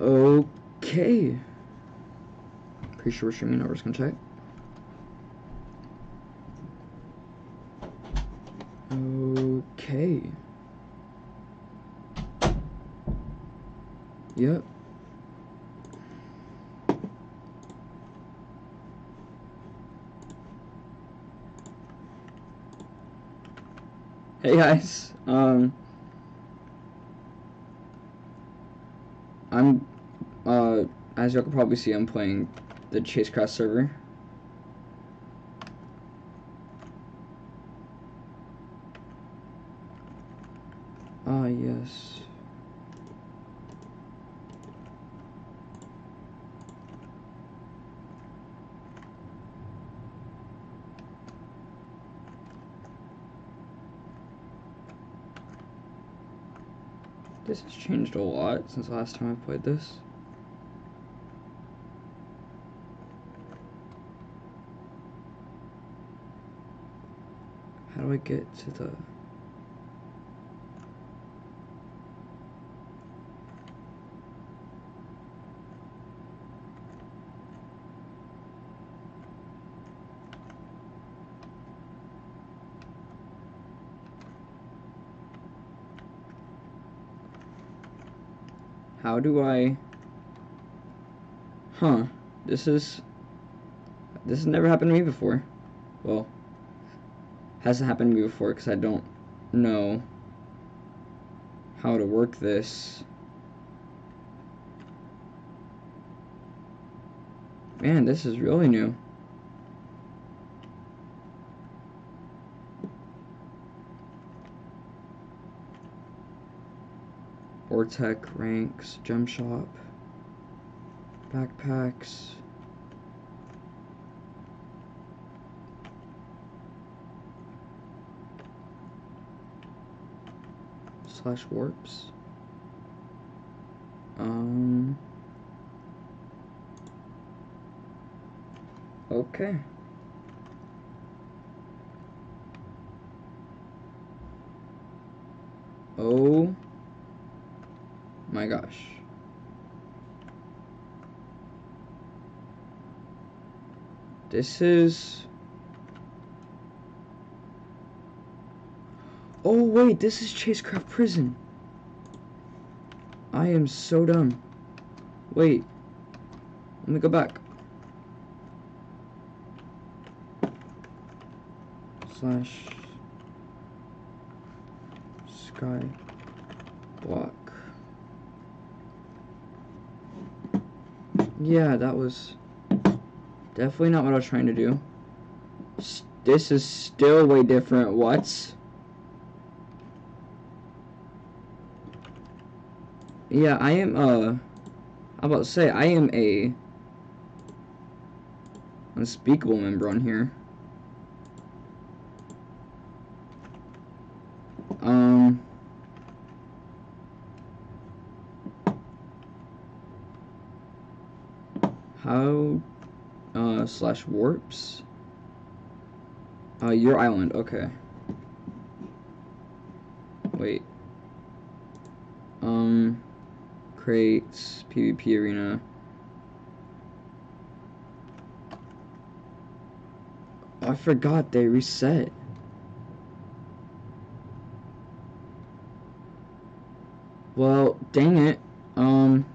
Okay. Pretty sure we're streaming now. We're just gonna check. Okay. Yep. Hey guys. Um I'm uh as y'all can probably see I'm playing the Chasecraft server. Ah yes. Has changed a lot since the last time I played this. How do I get to the... do I... Huh. This is... This has never happened to me before. Well, hasn't happened to me before because I don't know how to work this. Man, this is really new. Ortec ranks, gem shop, backpacks. Slash warps. Um. Okay. Oh my gosh. This is... Oh wait, this is Chasecraft Prison. I am so dumb. Wait. Let me go back. Slash... Sky... Block. Yeah, that was definitely not what I was trying to do. This is still way different. What? Yeah, I am, uh, I'm about to say, I am a unspeakable member on here. Um... How, uh, slash warps? Uh, your island, okay. Wait. Um, crates, PvP arena. I forgot they reset. Well, dang it. Um...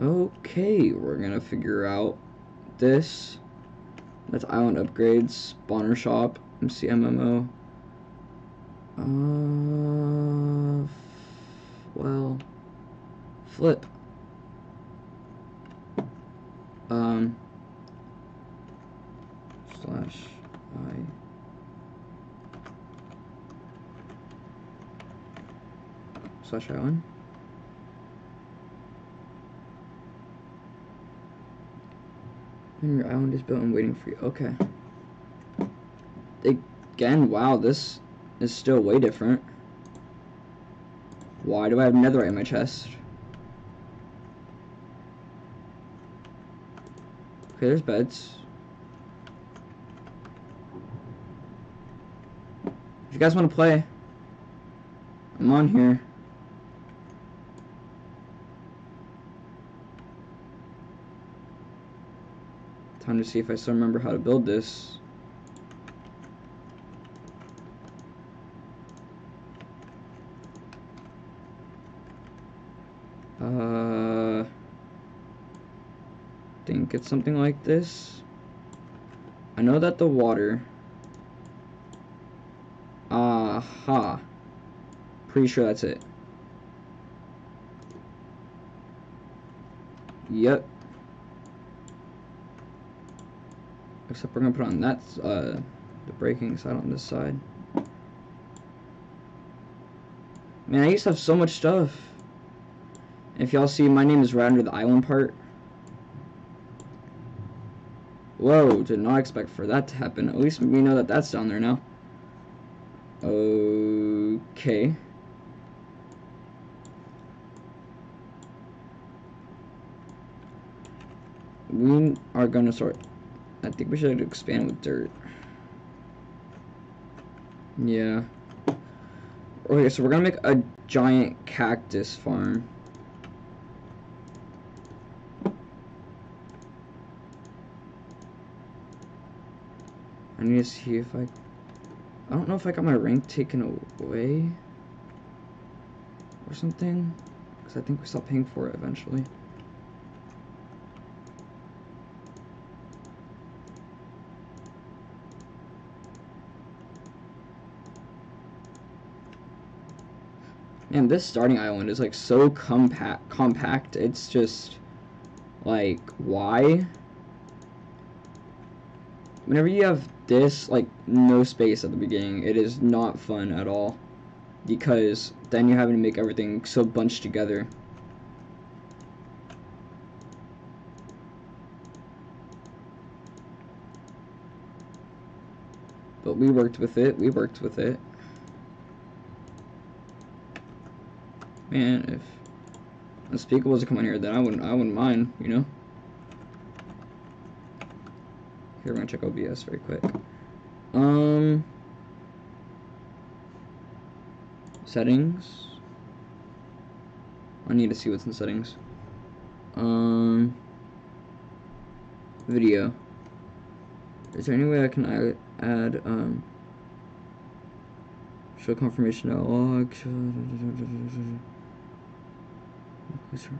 Okay, we're gonna figure out this. That's island upgrades, spawner shop, MCMMO. Uh, well, flip. Um, slash I. Slash island. Your island is built and waiting for you. Okay. Again, wow, this is still way different. Why do I have netherite in my chest? Okay, there's beds. If you guys want to play, I'm on here. Trying to see if I still remember how to build this. Uh, think it's something like this. I know that the water. Aha. Pretty sure that's it. Yep. Except we're gonna put on that, uh, the braking side on this side. Man, I used to have so much stuff. If y'all see, my name is right under the island part. Whoa, did not expect for that to happen. At least we know that that's down there now. Okay. We are gonna start. I think we should expand with dirt. Yeah. Okay, so we're gonna make a giant cactus farm. I need to see if I... I don't know if I got my rank taken away. Or something. Because I think we stopped paying for it eventually. Man, this starting island is like so compact. Compact. It's just like why? Whenever you have this like no space at the beginning, it is not fun at all because then you're having to make everything so bunched together. But we worked with it. We worked with it. Man, if Unspeakable was to come in here, then I wouldn't I wouldn't mind, you know. Here, we're gonna check OBS very quick. Um, settings. I need to see what's in settings. Um, video. Is there any way I can add, um, show confirmation log?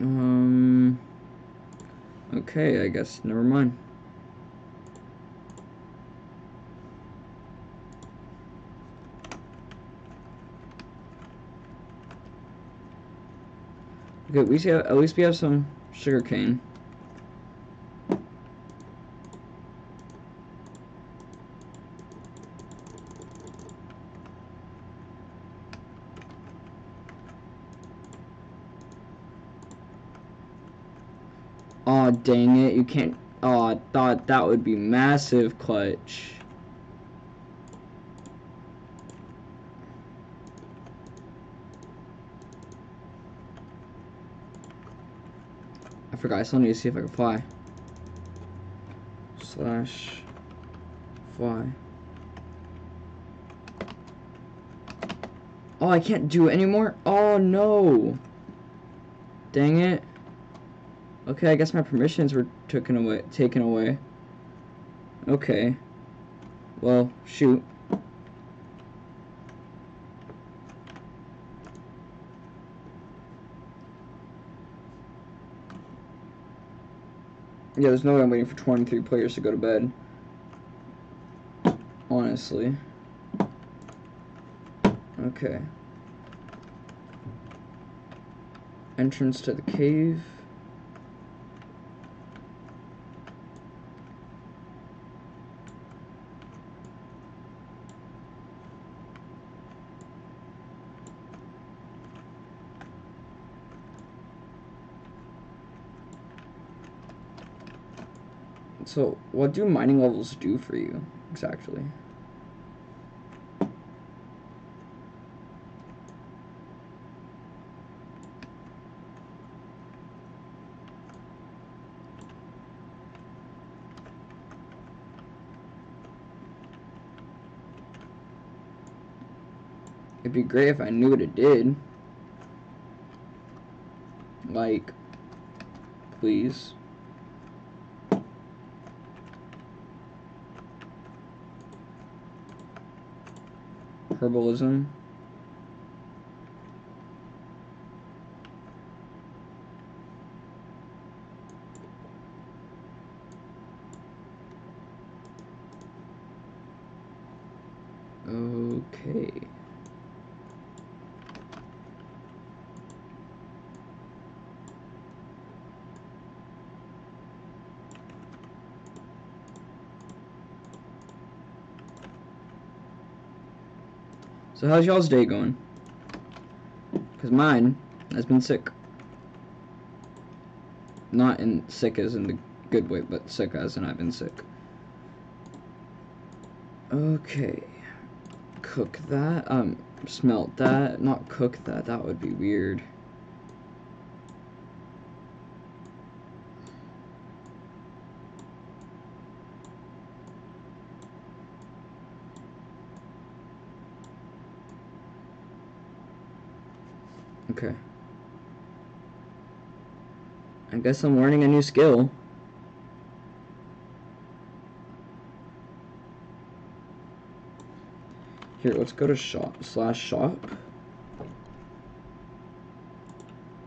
Um, okay, I guess, never mind. Okay, we at least we have some sugar cane. Aw, oh, dang it, you can't... Oh, I thought that would be massive clutch. Forgot, I still need to see if I can fly. Slash... Fly. Oh, I can't do it anymore? Oh, no! Dang it. Okay, I guess my permissions were taken away. Taken away. Okay. Well, shoot. Yeah, there's no way I'm waiting for 23 players to go to bed. Honestly. Okay. Entrance to the cave. So, what do mining levels do for you exactly? It'd be great if I knew what it did. Like, please. Herbalism. Okay. So how's y'all's day going? Because mine has been sick. Not in sick as in the good way, but sick as in I've been sick. Okay. Cook that. Um, smelt that. Not cook that. That would be weird. Okay. I guess I'm learning a new skill. Here, let's go to shop slash shop.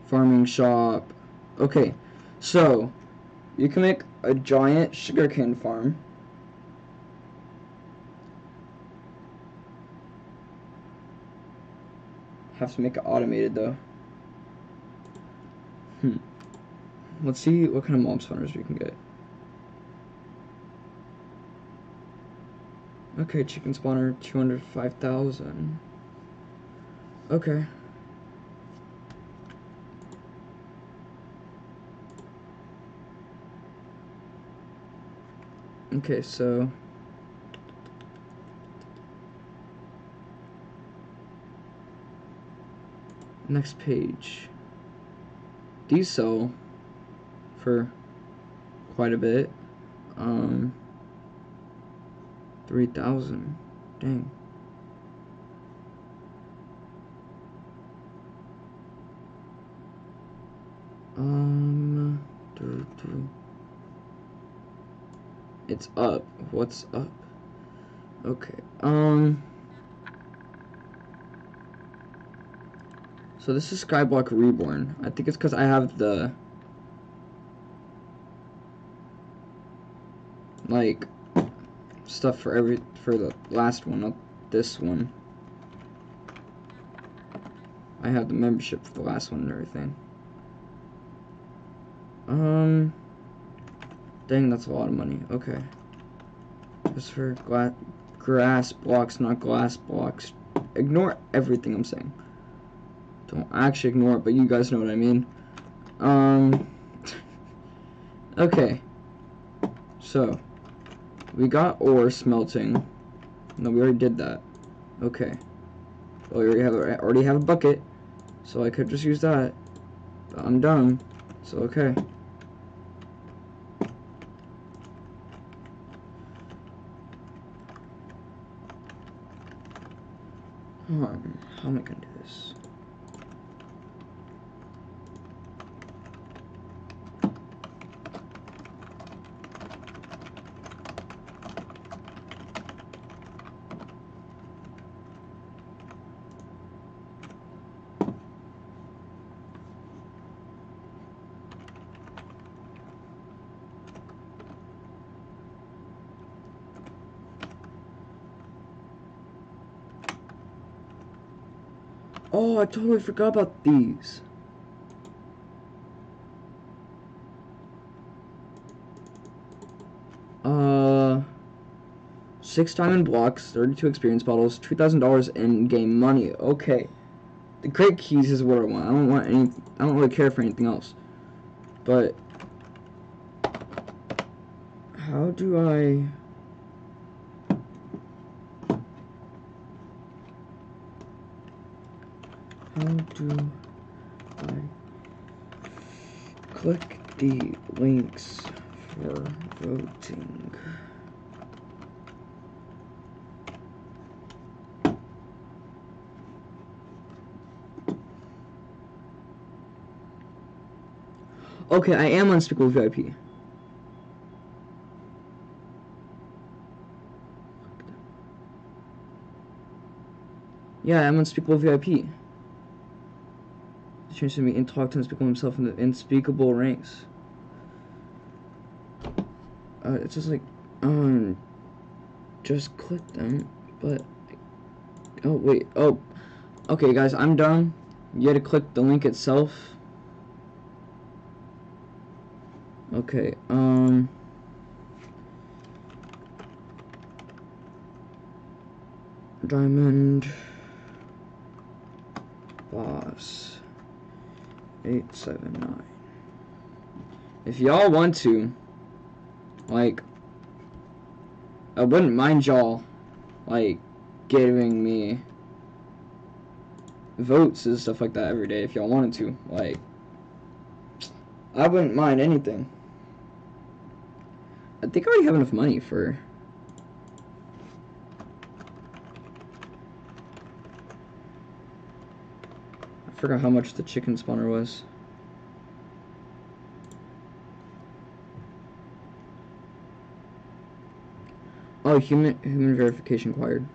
Farming shop. Okay, so you can make a giant sugarcane farm. Have to make it automated though. Hmm. Let's see what kind of mob spawners we can get. Okay, chicken spawner, 205,000. Okay. Okay, so... Next page. Sell for quite a bit. Um... 3,000. Dang. Um, doo -doo. it's up. What's up? Okay. Um. So this is Skyblock Reborn. I think it's because I have the like stuff for every for the last one, not this one. I have the membership for the last one and everything. Um, dang, that's a lot of money. Okay, just for gla grass blocks, not glass blocks. Ignore everything I'm saying. Don't actually ignore it, but you guys know what I mean. Um, okay, so. We got ore smelting. No, we already did that. Okay. Well, we already have, I already have a bucket, so I could just use that. But I'm done, so okay. Um, how am I gonna do this? Oh, I totally forgot about these. Uh, six diamond blocks, 32 experience bottles, $2,000 in game money. Okay. The crate keys is what I want. I don't want any, I don't really care for anything else. But, how do I... to I click the links for voting. Okay, I am Unspeakable VIP. Yeah, I'm Unspeakable VIP. Change to me and talk to unspeakable himself in the unspeakable ranks. Uh, it's just like, um, just click them, but, oh wait, oh, okay guys, I'm done. You had to click the link itself. Okay, um... Diamond Boss 879 If y'all want to, like, I wouldn't mind y'all, like, giving me votes and stuff like that every day if y'all wanted to. Like, I wouldn't mind anything. I think I already have enough money for. Forgot how much the chicken spawner was. Oh, human human verification required.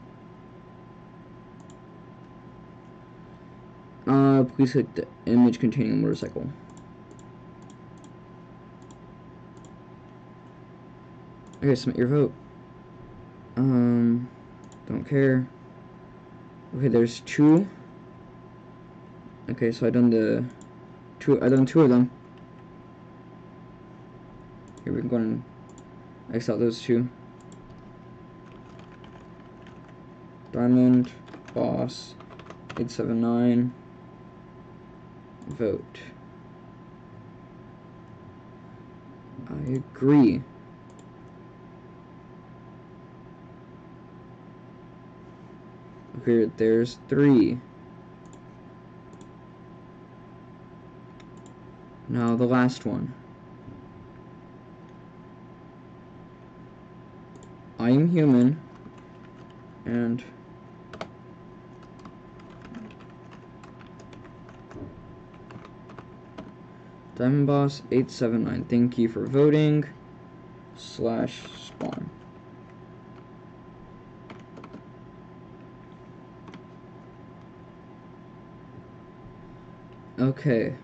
Uh, please click the image containing a motorcycle. Okay, submit your vote. Um, don't care. Okay, there's two. Okay, so I done the two. I done two of them. Here we can go and X out those two. Diamond, boss, 879, vote. I agree. Okay, there's three. Now the last one. I am human and Diamond Boss 879 thank you for voting slash spawn Okay.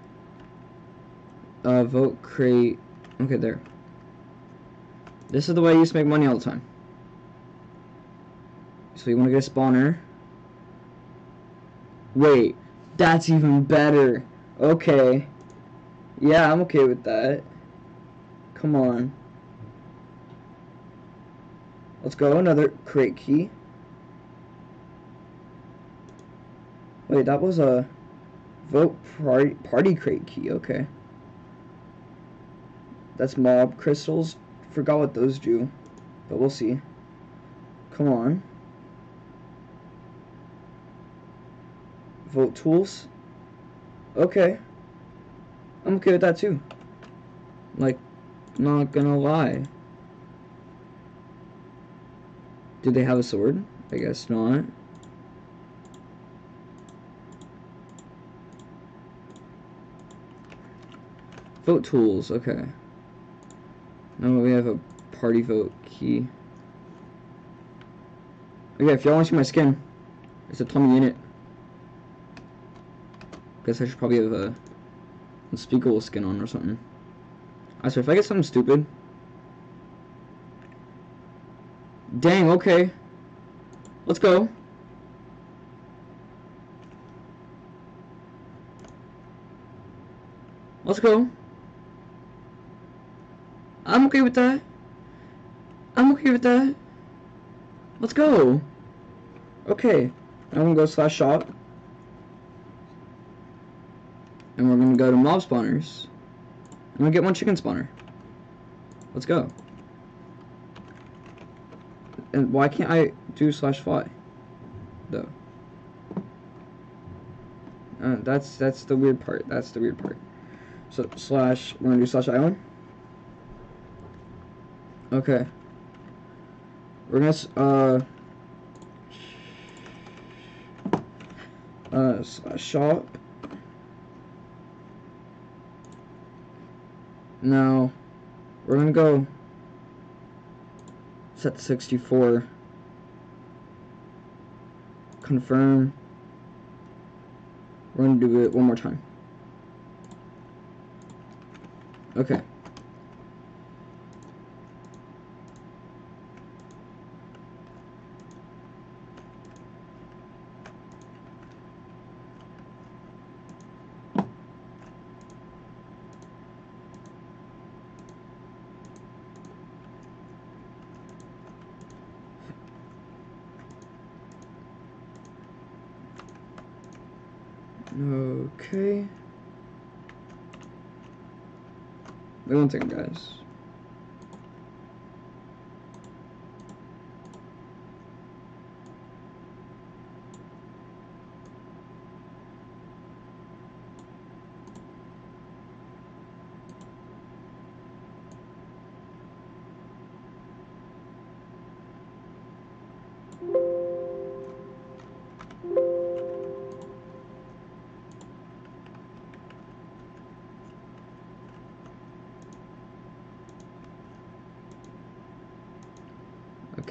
Uh, vote, create. Okay, there. This is the way I used to make money all the time. So you want to get a spawner. Wait, that's even better. Okay. Yeah, I'm okay with that. Come on. Let's go, another crate key. Wait, that was a... Vote party, party crate key, okay. That's mob crystals. Forgot what those do. But we'll see. Come on. Vote tools. Okay. I'm okay with that too. Like, not gonna lie. Do they have a sword? I guess not. Vote tools, okay. Now we have a party vote key. Okay, if y'all want to see my skin, it's a tummy Tommy unit. Guess I should probably have a unspeakable skin on or something. Ah, I swear, if I get something stupid. Dang, okay. Let's go. Let's go. I'm okay with that. I'm okay with that. Let's go. Okay. I'm gonna go slash shop. And we're gonna go to mob spawners. I'm gonna get one chicken spawner. Let's go. And why can't I do slash fly? Though. Uh, that's that's the weird part. That's the weird part. So slash we're gonna do slash island. Okay. We're gonna, uh, uh, shop. Now, we're gonna go set to 64. Confirm. We're gonna do it one more time. Okay. Okay. Wait one second, guys.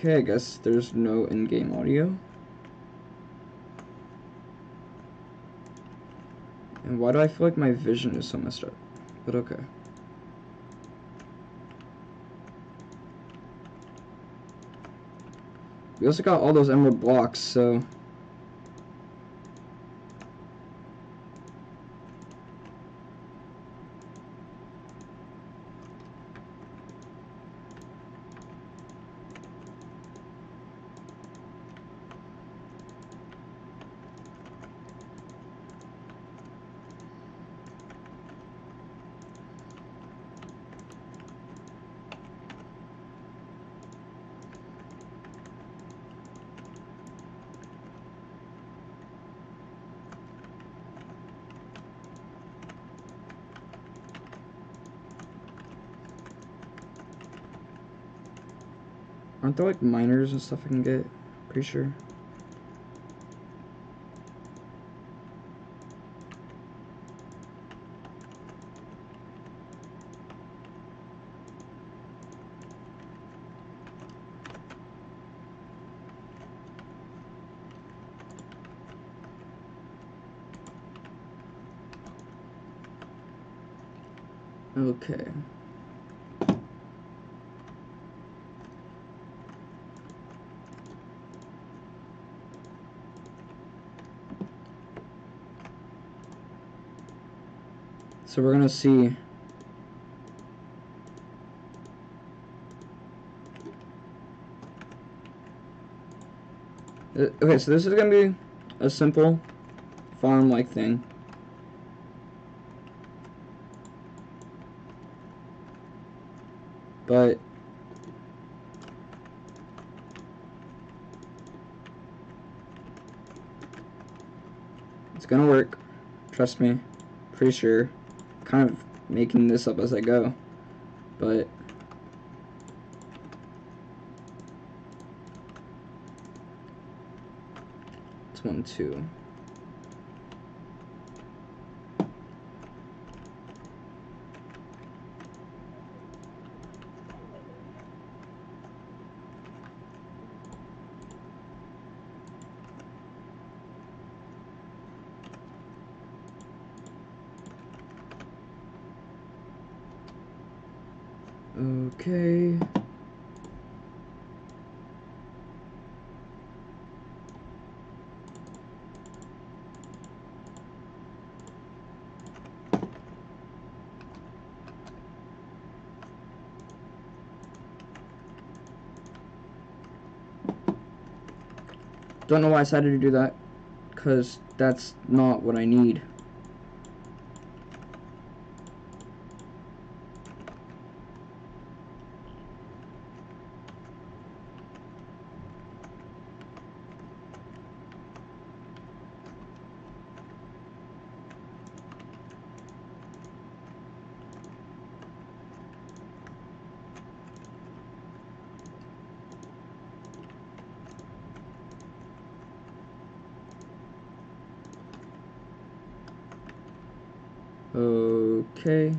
Okay, I guess there's no in-game audio. And why do I feel like my vision is so messed up? But okay. We also got all those emerald blocks, so... there like miners and stuff I can get? Pretty sure. Okay. So we're gonna see Uh, Okay, so this is gonna be a simple farm-like thing. But it's gonna work. Trust me. Pretty sure. Kind of making this up as I go. But it's one, two. Okay. Don't know why I decided to do that, because that's not what I need. Okay.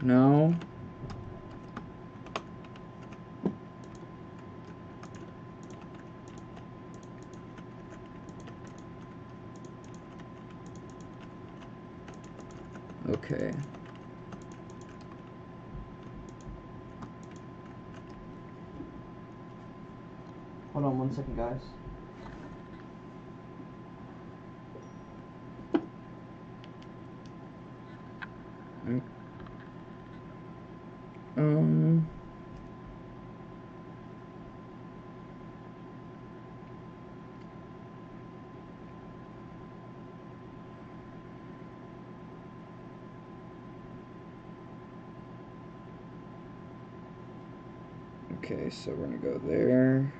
No. Okay. On guys. Um. Okay, so we're gonna go there.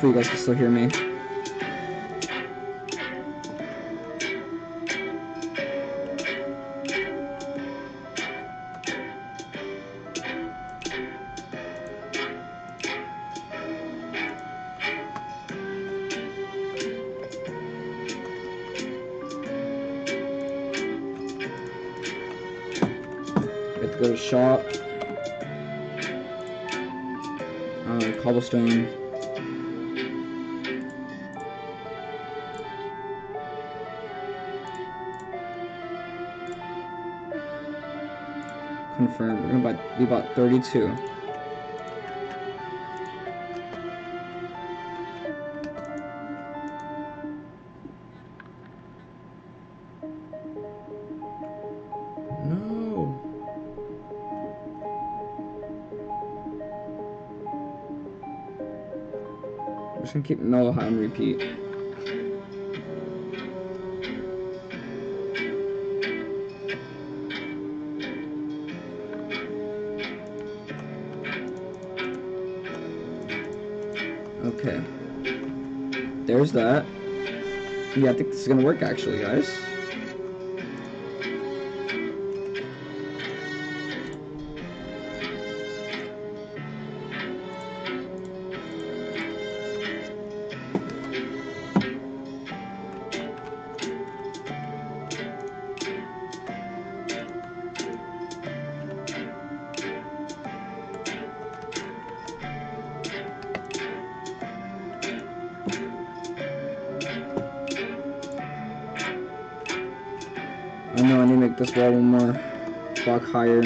Hopefully you guys can still hear me. 32. No. Just gonna keep Noah on repeat. That. Yeah, I think this is gonna work actually, guys. I know I need to make this wall one more block higher.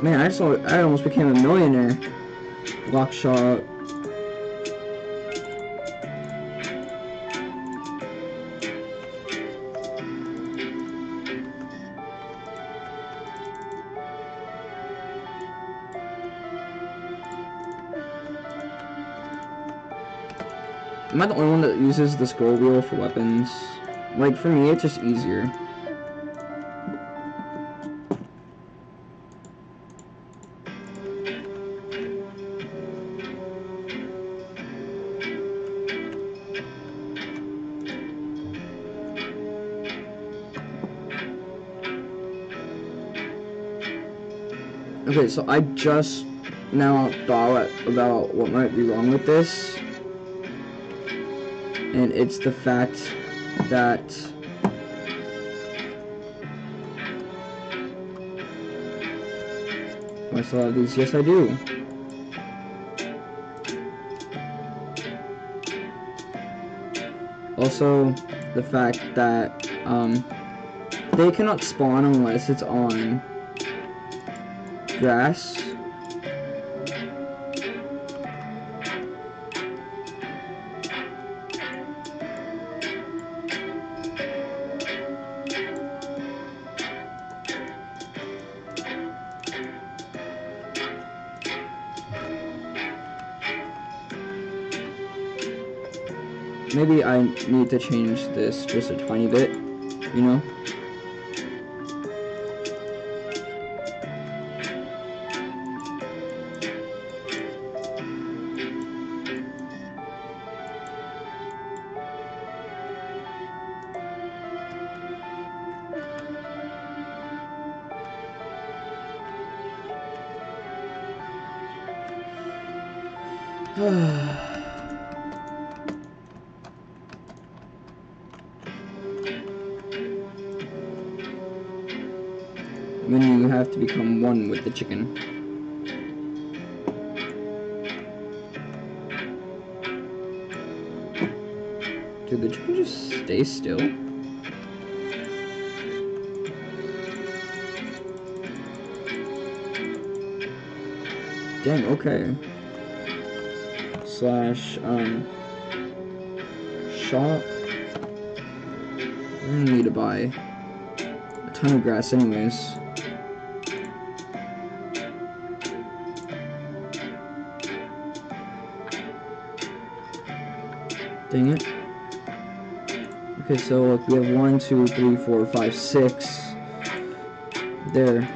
Man, I saw I almost became a millionaire. Block shop. Am I the only one that uses the scroll wheel for weapons? Like, for me, it's just easier. Okay, so I just now thought about what might be wrong with this. And it's the fact that I still have these. Yes, I do. also the fact that um, they cannot spawn unless it's on grass. I need to change this just a tiny bit, you know? Chicken. Did the chicken just stay still? Dang, okay. Slash, um, shop. I need to buy a ton of grass anyways. Dang it. Okay, so look, we have one, two, three, four, five, six. There.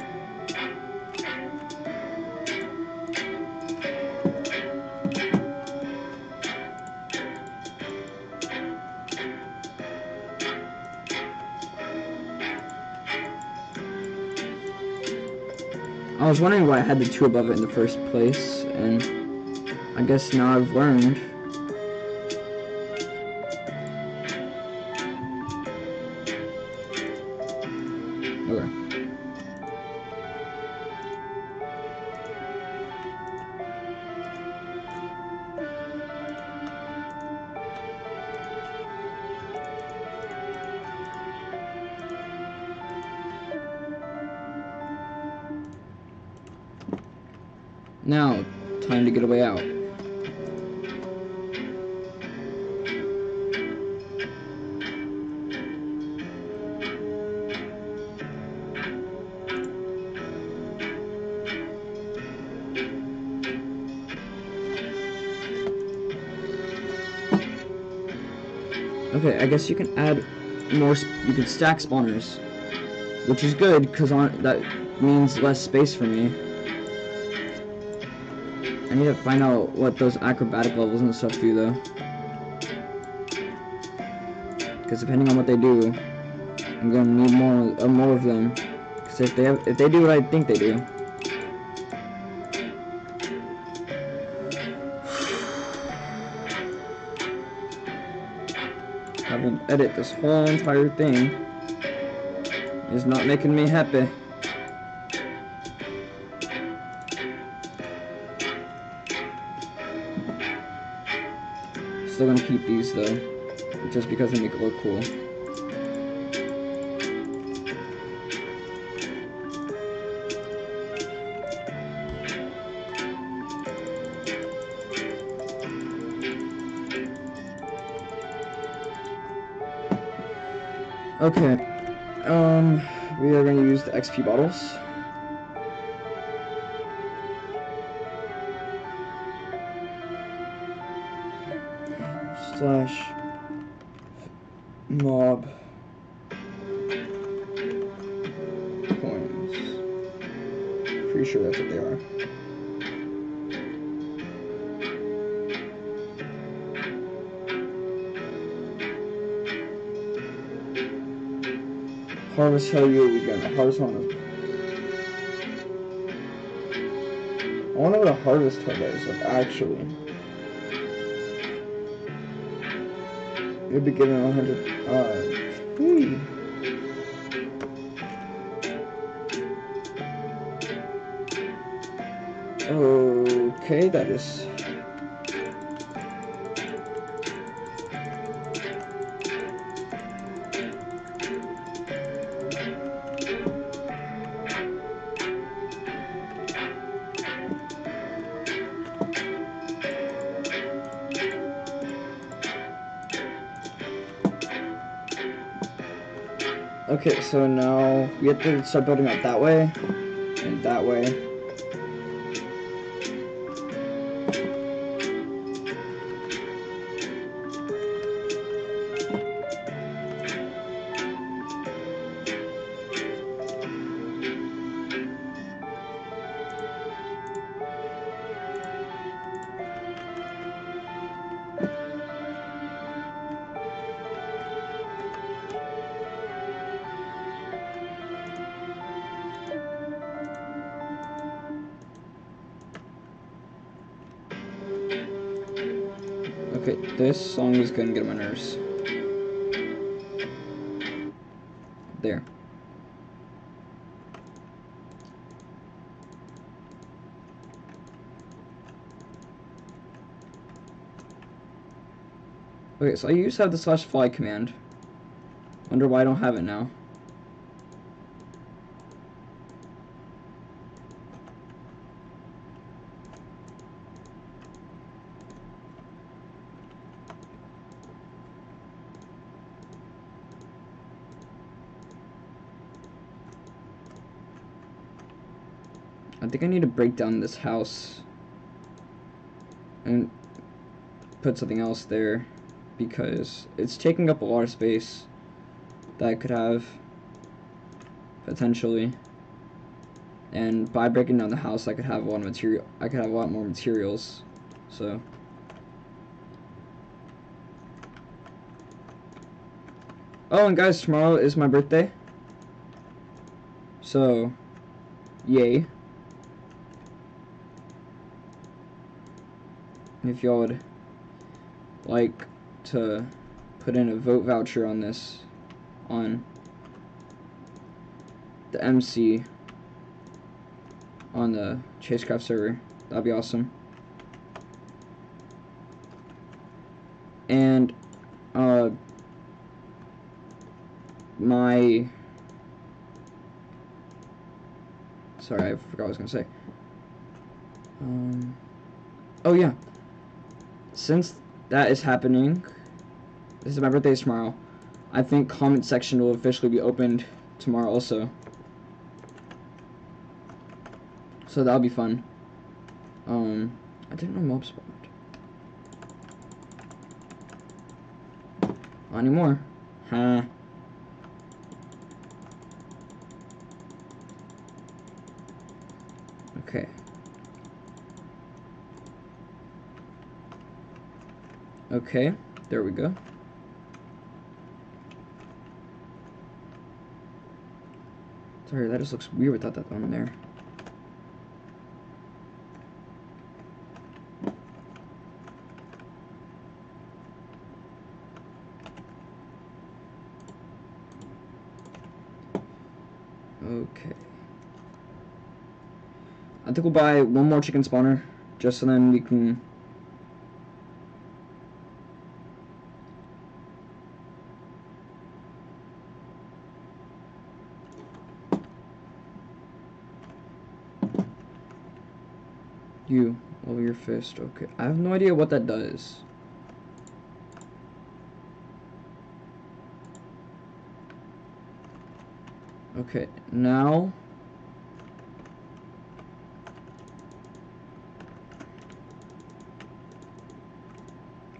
I was wondering why I had the two above it in the first place, and I guess now I've learned. Now, time to get away out. Okay, I guess you can add more. You can stack spawners, which is good because that means less space for me. I need to find out what those acrobatic levels and stuff do though. Because depending on what they do, I'm gonna need more uh, more of them. Because if they if they do what I think they do, having to edit this whole entire thing is not making me happy. Gonna keep these though, just because they make it look cool. Okay, um, we are gonna use the XP bottles. Slash mob coins. Pretty sure that's what they are. Harvest how you gonna harvest one. I wonder what a harvest hub is, like actually. You'll be hundred. Uh, whee. Okay, that is. Okay, so now we have to start building up that way and that way. Is gonna get my nerves. There. Okay, so I used to have the slash fly command. Wonder why I don't have it now. Think I need to break down this house and put something else there because it's taking up a lot of space that I could have potentially. And by breaking down the house I could have a lot of material I could have a lot more materials so. Oh and guys tomorrow is my birthday. So yay if y'all would like to put in a vote voucher on this on the MC on the Chasecraft server. That'd be awesome. And uh my sorry, I forgot what I was gonna say. Um oh yeah since that is happening, this is my birthday tomorrow. I think comment section will officially be opened tomorrow also. So that'll be fun. Um, I didn't know mob spawned. Not anymore. Huh. Okay. Okay, there we go. Sorry, that just looks weird without that on there. Okay. I think we'll buy one more chicken spawner, just so then we can You, fist. Okay. I have no idea what that does. Okay, now...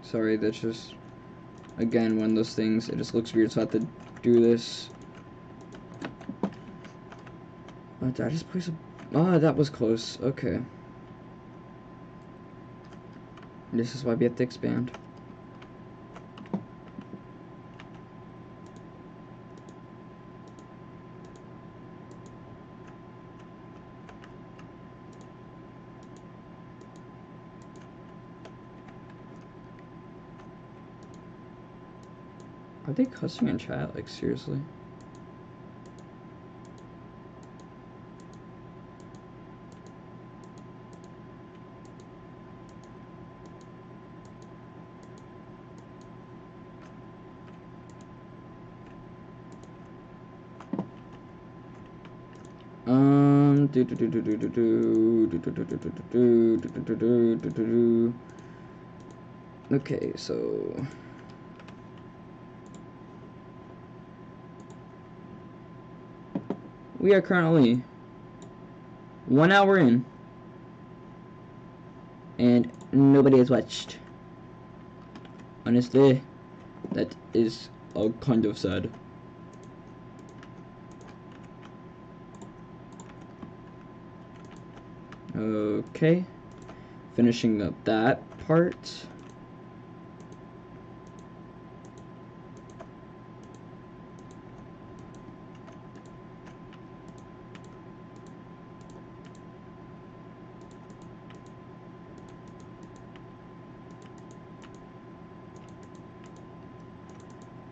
Sorry, that's just... Again, one of those things, it just looks weird, so I have to do this. Oh, did I just place a... Ah, that was close. Okay. This is why we have to expand. Are they cussing in chat? Like, seriously? Okay, so we are currently one hour in, and nobody has watched. Honestly, that is uh, kind of sad. Okay, finishing up that part.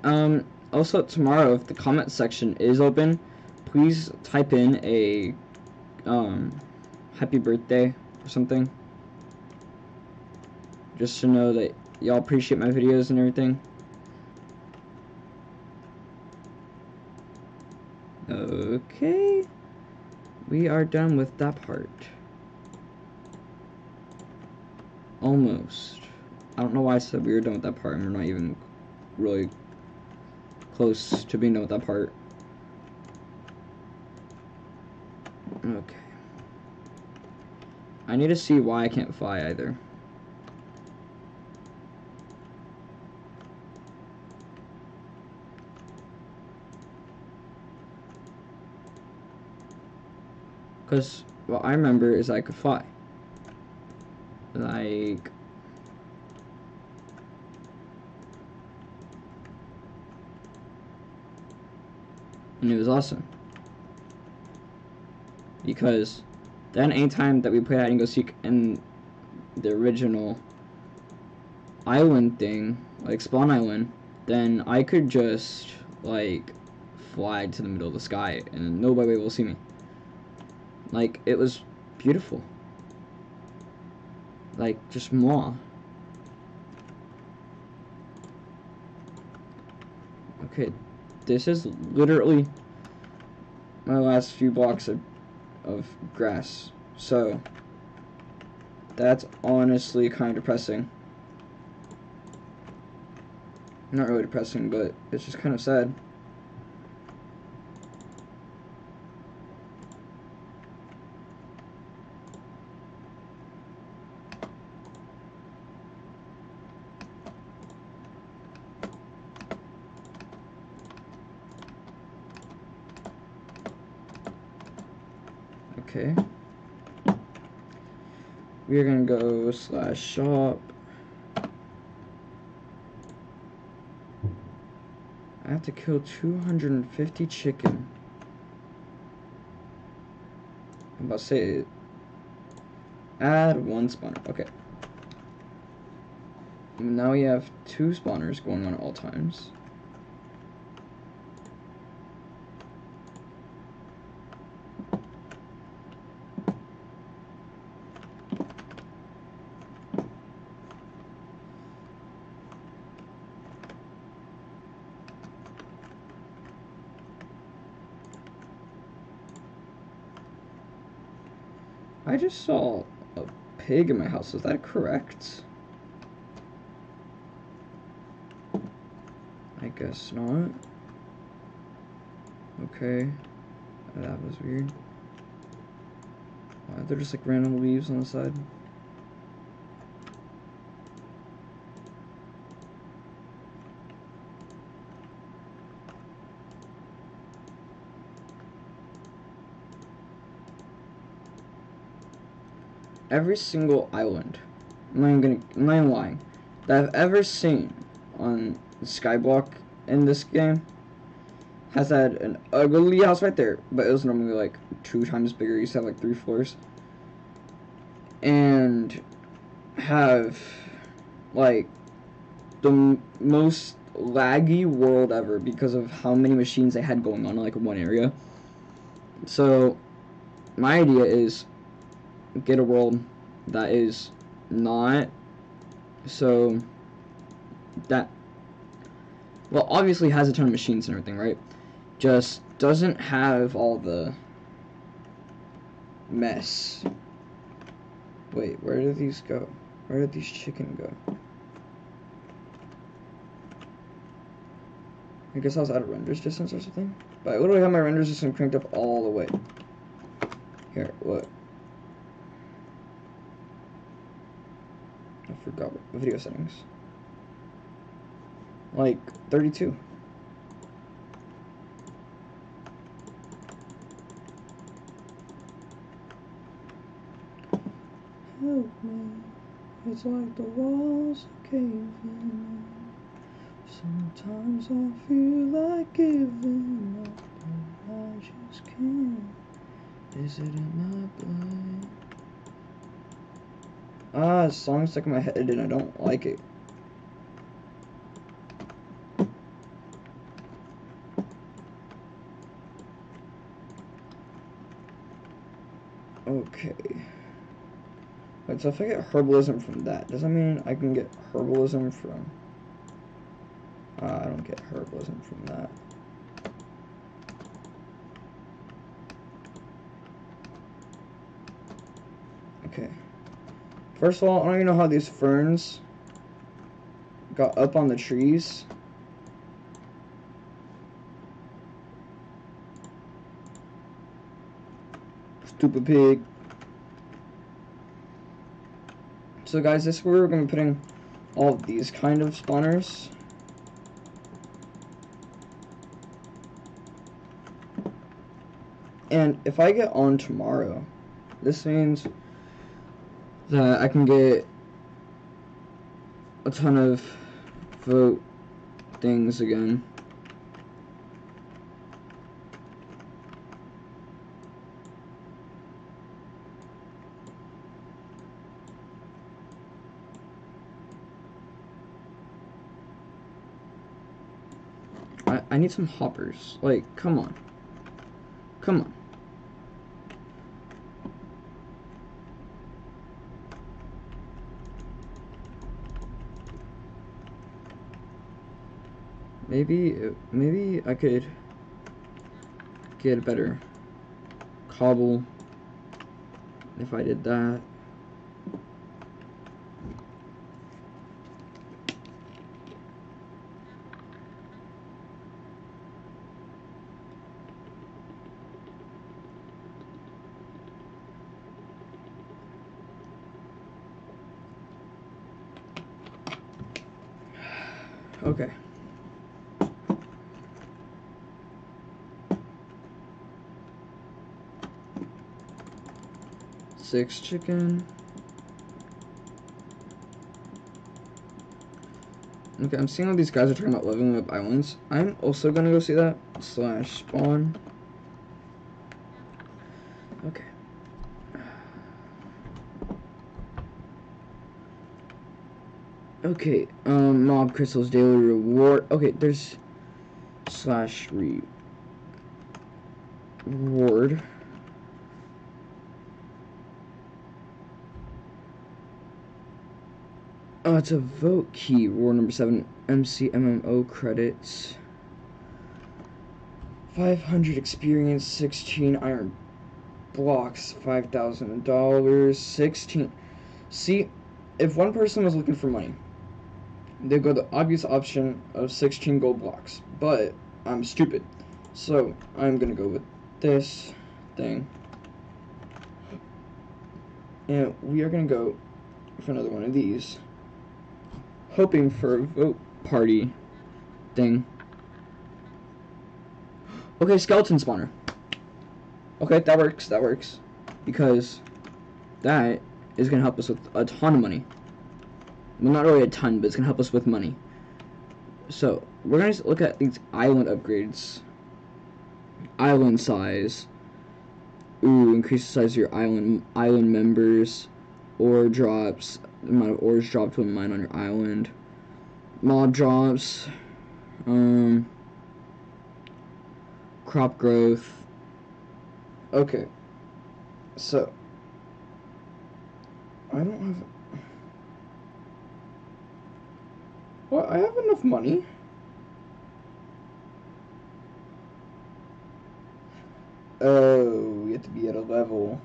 Um, also tomorrow, if the comment section is open, please type in a um, happy birthday or something. Just to know that y'all appreciate my videos and everything. Okay. We are done with that part. Almost. I don't know why I said we were done with that part and we're not even really close to being done with that part. Okay. I need to see why I can't fly either. Because what I remember is I could fly. Like... And it was awesome. Because then anytime that we play hide and go seek in the original island thing, like spawn island, then I could just like fly to the middle of the sky and nobody will see me. Like it was beautiful. Like just more. Okay, this is literally my last few blocks of of grass. So that's honestly kind of depressing. Not really depressing, but it's just kind of sad. Okay. Are gonna go slash shop. I have to kill 250 chicken. I'm about to say add one spawner. Okay. Now we have two spawners going on at all times. Just saw a pig in my house. Is that correct? I guess not. Okay. That was weird. Why are there just like random leaves on the side? Every single island, I'm not gonna, I'm not lying, that I've ever seen on Skyblock in this game has had an ugly house right there, but it was normally like two times bigger. It used to have like three floors. And have like the most laggy world ever because of how many machines they had going on in like one area. So my idea is get a world that is not so that well obviously has a ton of machines and everything right just doesn't have all the mess wait where did these go where did these chicken go I guess I was out of renders distance or something. But I literally have my renders distance cranked up all the way. Here, what? Forgot video settings. Like 32. Help me. It's like the walls are caving. Sometimes I feel like giving up, but I just can't. Is it in my blood? Ah, the song's stuck in my head and I don't like it. Okay. Wait, so if I get herbalism from that, does that mean I can get herbalism from... Uh, I don't get herbalism from that. Okay. First of all, I don't even know how these ferns got up on the trees. Stupid pig. So guys, this is where we're going to be putting all of these kind of spawners. And if I get on tomorrow, this means that I can get a ton of vote things again. I, I need some hoppers. Like, come on. Come on. Maybe, maybe I could get a better cobble if I did that. Okay. Six chicken. Okay, I'm seeing all these guys are talking about leveling up islands. I'm also gonna go see that. Slash spawn. Okay. Okay, um, mob crystals daily reward. Okay, there's slash re reward. Uh, oh, it's a vote key. Reward number seven. MCMMO credits. 500 experience, 16 iron blocks, $5,000, 16. See, if one person was looking for money, they'd go the obvious option of 16 gold blocks. But I'm stupid. So I'm gonna go with this thing. And we are gonna go for another one of these. Hoping for a vote party thing. Okay, skeleton spawner. Okay, that works, that works. Because that is gonna help us with a ton of money well, not really a ton, but it's gonna help us with money. So we're gonna look at these island upgrades. Island size. Ooh, increase the size of your island island members. Ore drops. Amount of ores dropped to a mine on your island. Mob drops. Um. Crop growth. Okay. So. I don't have Well, I have enough money. Oh, you have to be at a level.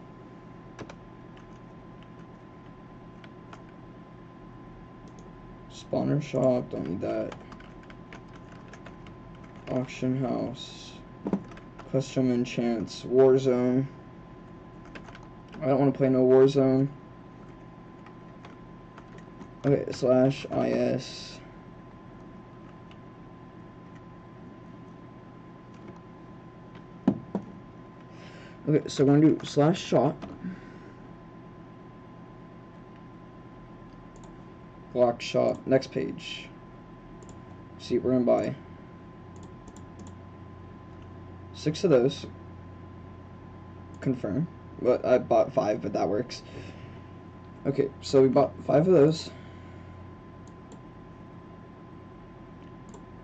Spawner shop, don't need that. Auction house. Custom enchants. Warzone. I don't want to play no Warzone. Okay, slash is. Okay, so we're gonna do slash shot. Glock shot. Next page. See, we're gonna buy six of those. Confirm. But I bought five, but that works. Okay, so we bought five of those.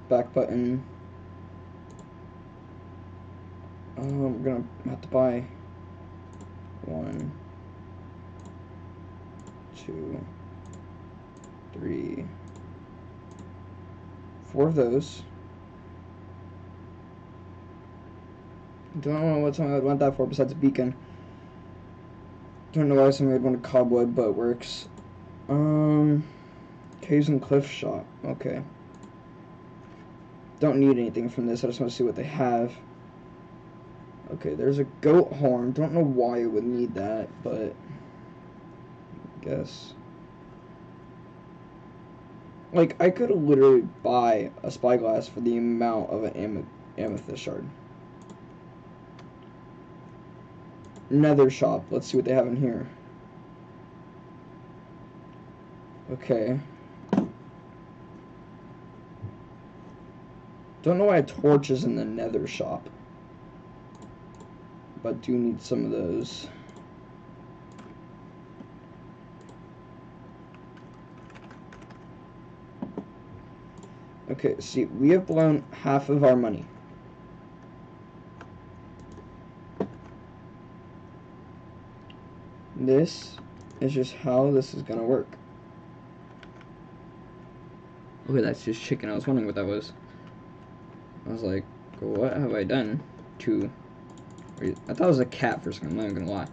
Back button. Um, we're gonna have to buy one, two, three, four of those. Don't know what something I'd want that for besides a beacon. Don't know why somebody would want a cobweb, but it works. Um, caves and cliff shot. Okay. Don't need anything from this. I just want to see what they have. Okay, there's a goat horn. Don't know why it would need that, but I guess. Like, I could literally buy a spyglass for the amount of an amethyst shard. Nether shop. Let's see what they have in here. Okay. Don't know why a torch is in the nether shop. But do need some of those. Okay, see, we have blown half of our money. This is just how this is gonna work. Okay, that's just chicken. I was wondering what that was. I was like, what have I done to... I thought it was a cat for a second, I'm not gonna lie.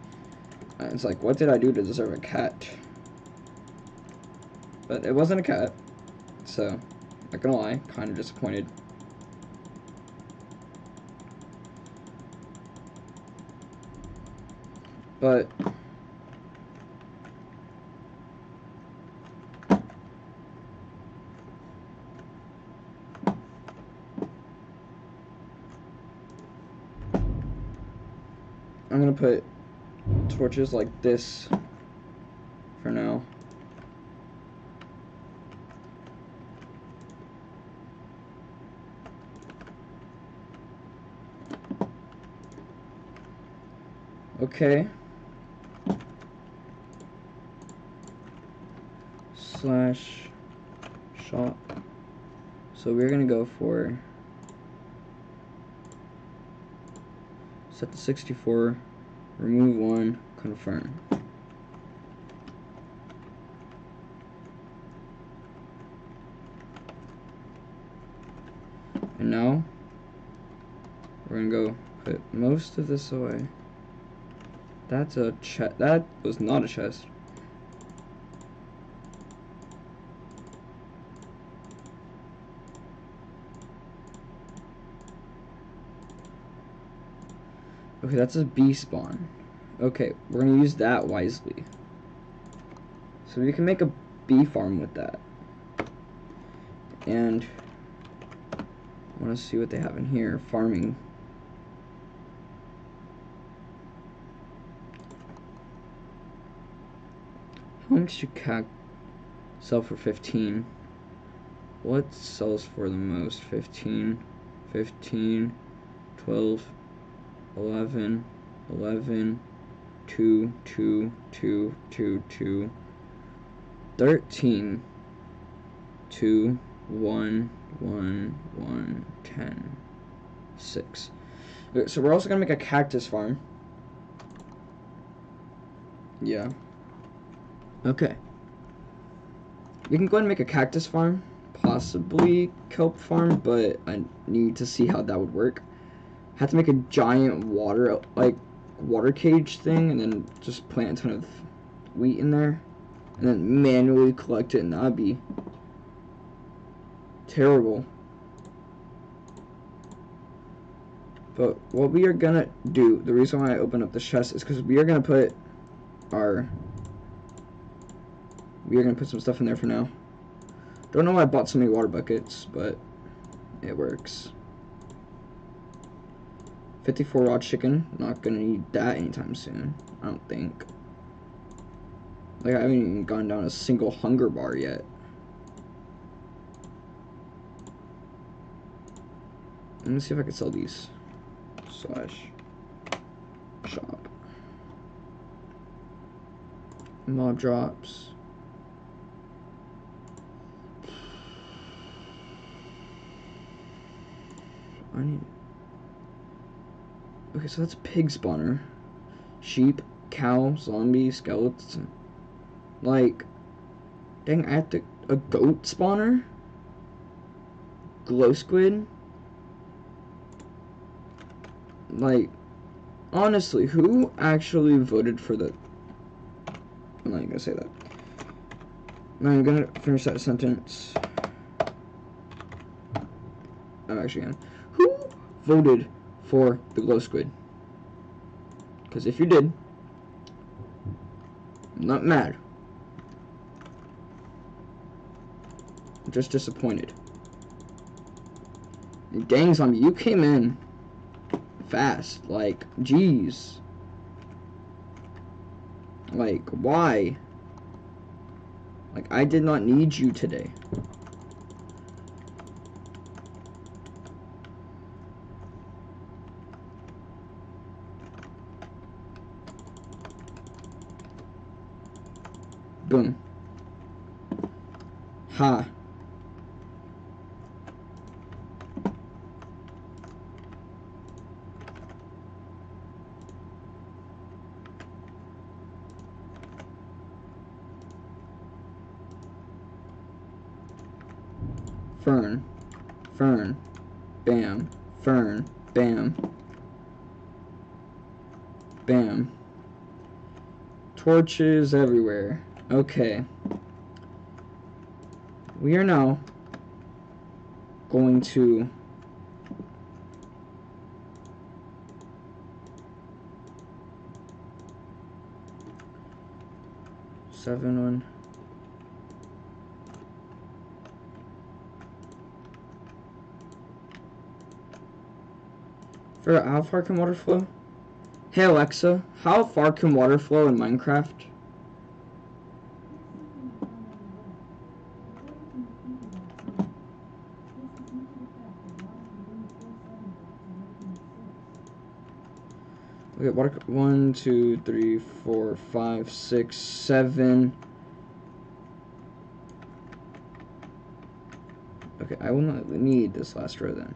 Uh, it's like, what did I do to deserve a cat? But it wasn't a cat, so, not gonna lie, kind of disappointed. But I'm gonna put torches like this for now. Okay. Slash shot. So we're gonna go for set to 64 remove one, confirm. And now, we're gonna go put most of this away. That's a chest. That was not a chest. Okay, that's a bee spawn. Okay, we're gonna use that wisely. So we can make a bee farm with that. And I want to see what they have in here. Farming. Should cat sell for 15? What sells for the most? 15, 15, 12, 11, 11, 2, 2, 2, 2, 2, 13, 2, 1, 1, 1, 10, 6. Okay, so we're also going to make a cactus farm. Yeah. Okay. We can go and make a cactus farm. Possibly kelp farm, but I need to see how that would work Have to make a giant water like water cage thing and then just plant a ton of wheat in there and then manually collect it and that'd be terrible But what we are gonna do, the reason why I open up the chest is because we are gonna put our, we are gonna put some stuff in there for now. Don't know why I bought so many water buckets, but it works. 54 raw chicken, not gonna need that anytime soon, I don't think. Like, I haven't even gone down a single hunger bar yet. Let me see if I can sell these slash shop. Mob drops. I need. Okay, so that's pig spawner. Sheep, cow, zombie, skeleton. Like, dang, I have to. A goat spawner? Glow squid? like honestly who actually voted for the i'm not even gonna say that i'm gonna finish that sentence i'm actually gonna voted for the glow squid because if you did i'm not mad I'm just disappointed and dang zombie you came in fast. Like, jeez. Like, why? Like, I did not need you today. Boom. Ha. Fern. Fern. Bam. Fern. Bam. Bam. Torches everywhere. Okay. We are now going to seven one For how far can water flow? Hey Alexa, how far can water flow in Minecraft? One, two, three, four, five, six, seven. Okay, I will not need this last row then.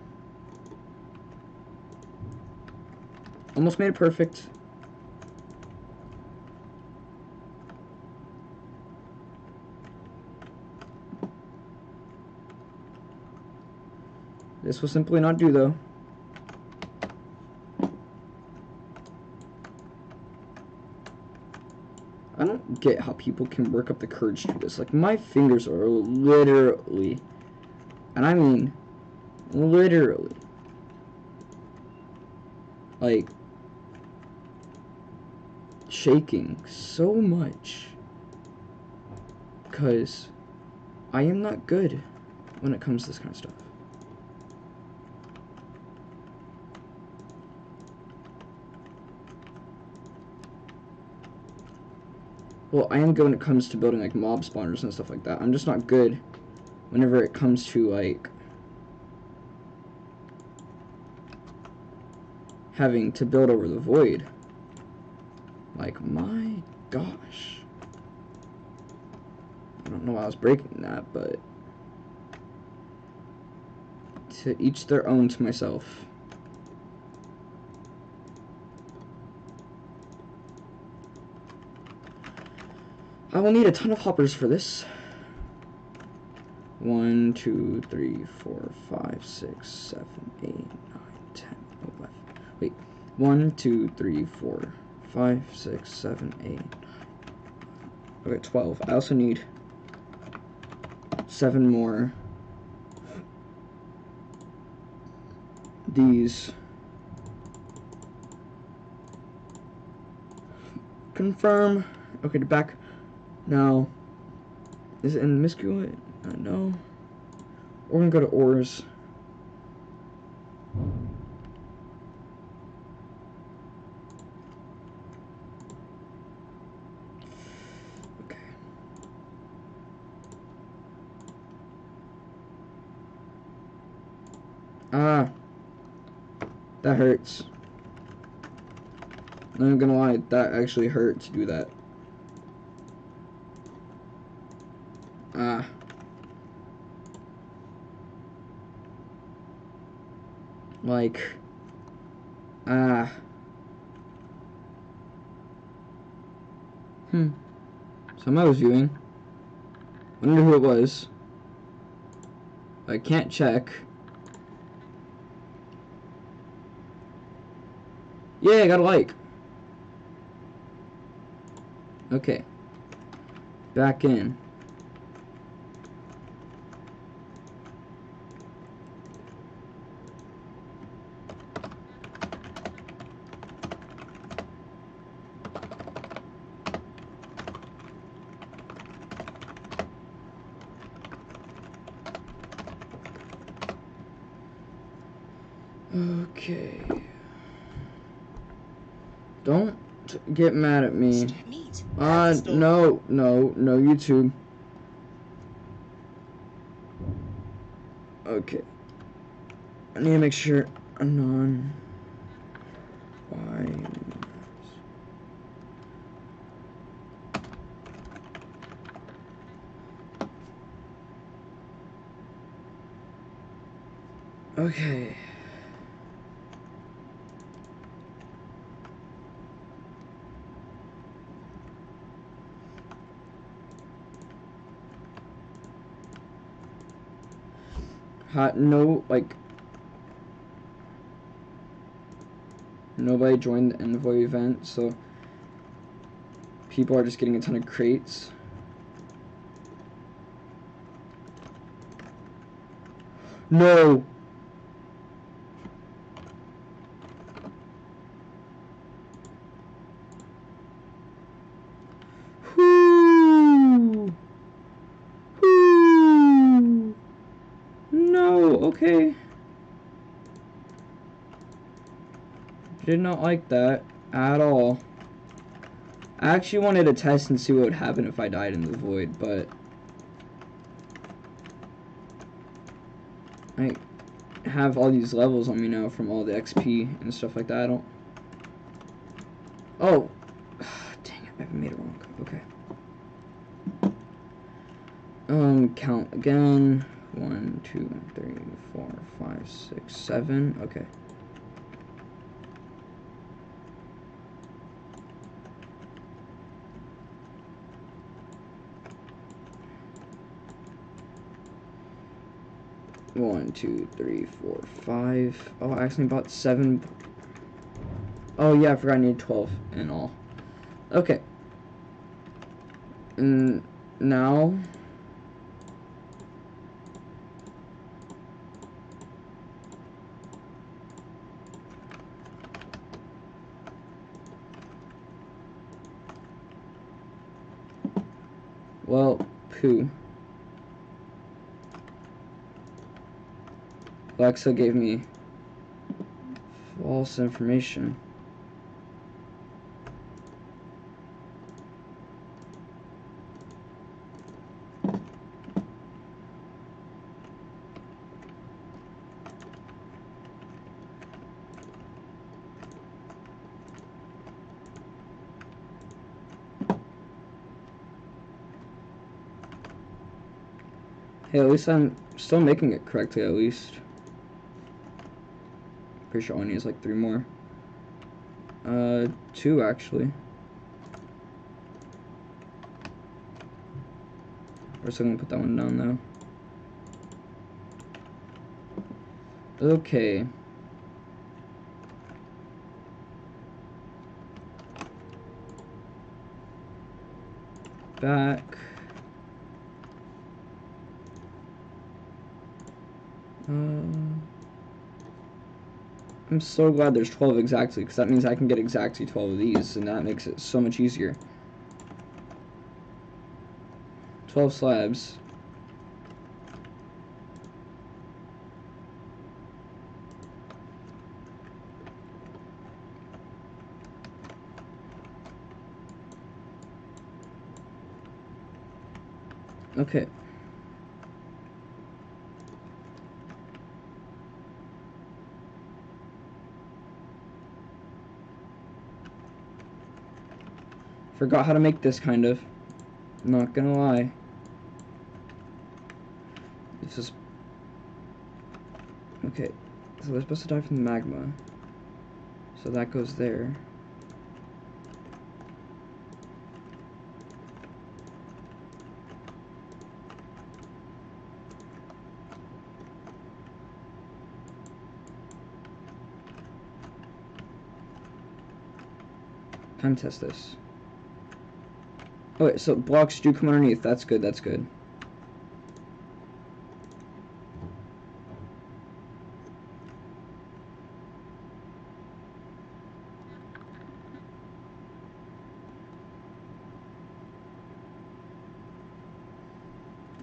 Almost made it perfect. This will simply not do though. I don't get how people can work up the courage to this. Like, my fingers are literally, and I mean literally, like, shaking so much because I am not good when it comes to this kind of stuff. Well, I am good when it comes to building like mob spawners and stuff like that. I'm just not good whenever it comes to like having to build over the void. Like, my gosh. I don't know why I was breaking that, but to each their own to myself. I will need a ton of hoppers for this. One, two, three, four, five, six, seven, eight, nine, ten, eleven. Wait. One, two, three, four, five, six, seven, eight. Nine. Okay, twelve. I also need seven more. These. Confirm. Okay, back. Now, is it in Miscula? Uh, no. We're gonna go to ores. Okay. Ah. That hurts. I'm not gonna lie, that actually hurt to do that. Ah. Like. Ah. Hmm. Somebody was viewing. Wonder who it was. I can't check. Yeah, I got a like. Okay. Back in. Okay. Don't get mad at me. Uh, no, no, no YouTube. Okay. I need to make sure anon. Why? Okay. No like nobody joined the envoy event, so people are just getting a ton of crates. No. Whoo. Whoo. No, okay. Did not like that at all. I actually wanted to test and see what would happen if I died in the void, but I have all these levels on me now from all the XP and stuff like that. I don't. Oh, dang it! I made it wrong. Okay. Um, count again. One, two, three, four, five, six, seven. Okay. One, two, three, four, five. Oh, I actually bought seven. Oh, yeah, I forgot I need 12 in all. Okay. And now. Well, poo. Alexa gave me false information. Hey, at least I'm still making it correctly, at least. Pretty sure only needs like three more. Uh, two actually. We're still gonna put that one down though. Okay. Back. Uh, I'm so glad there's 12 exactly, because that means I can get exactly 12 of these, and that makes it so much easier. 12 slabs. Okay. Forgot how to make this kind of. Not gonna lie. This is Okay. So they're supposed to die from the magma. So that goes there. Time test this. Oh wait, so blocks do come underneath. That's good, that's good.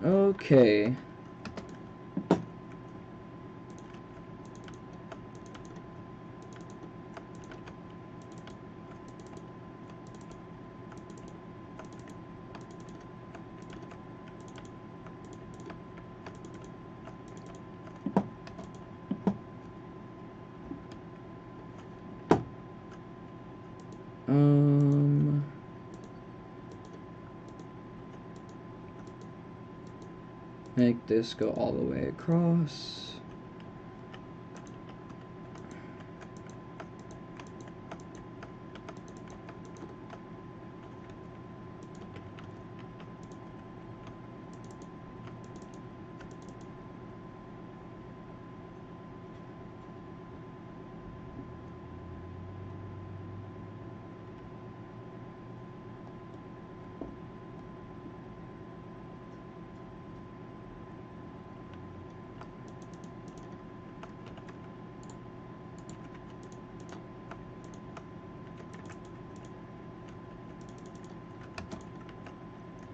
Okay. Um. This go all the way across.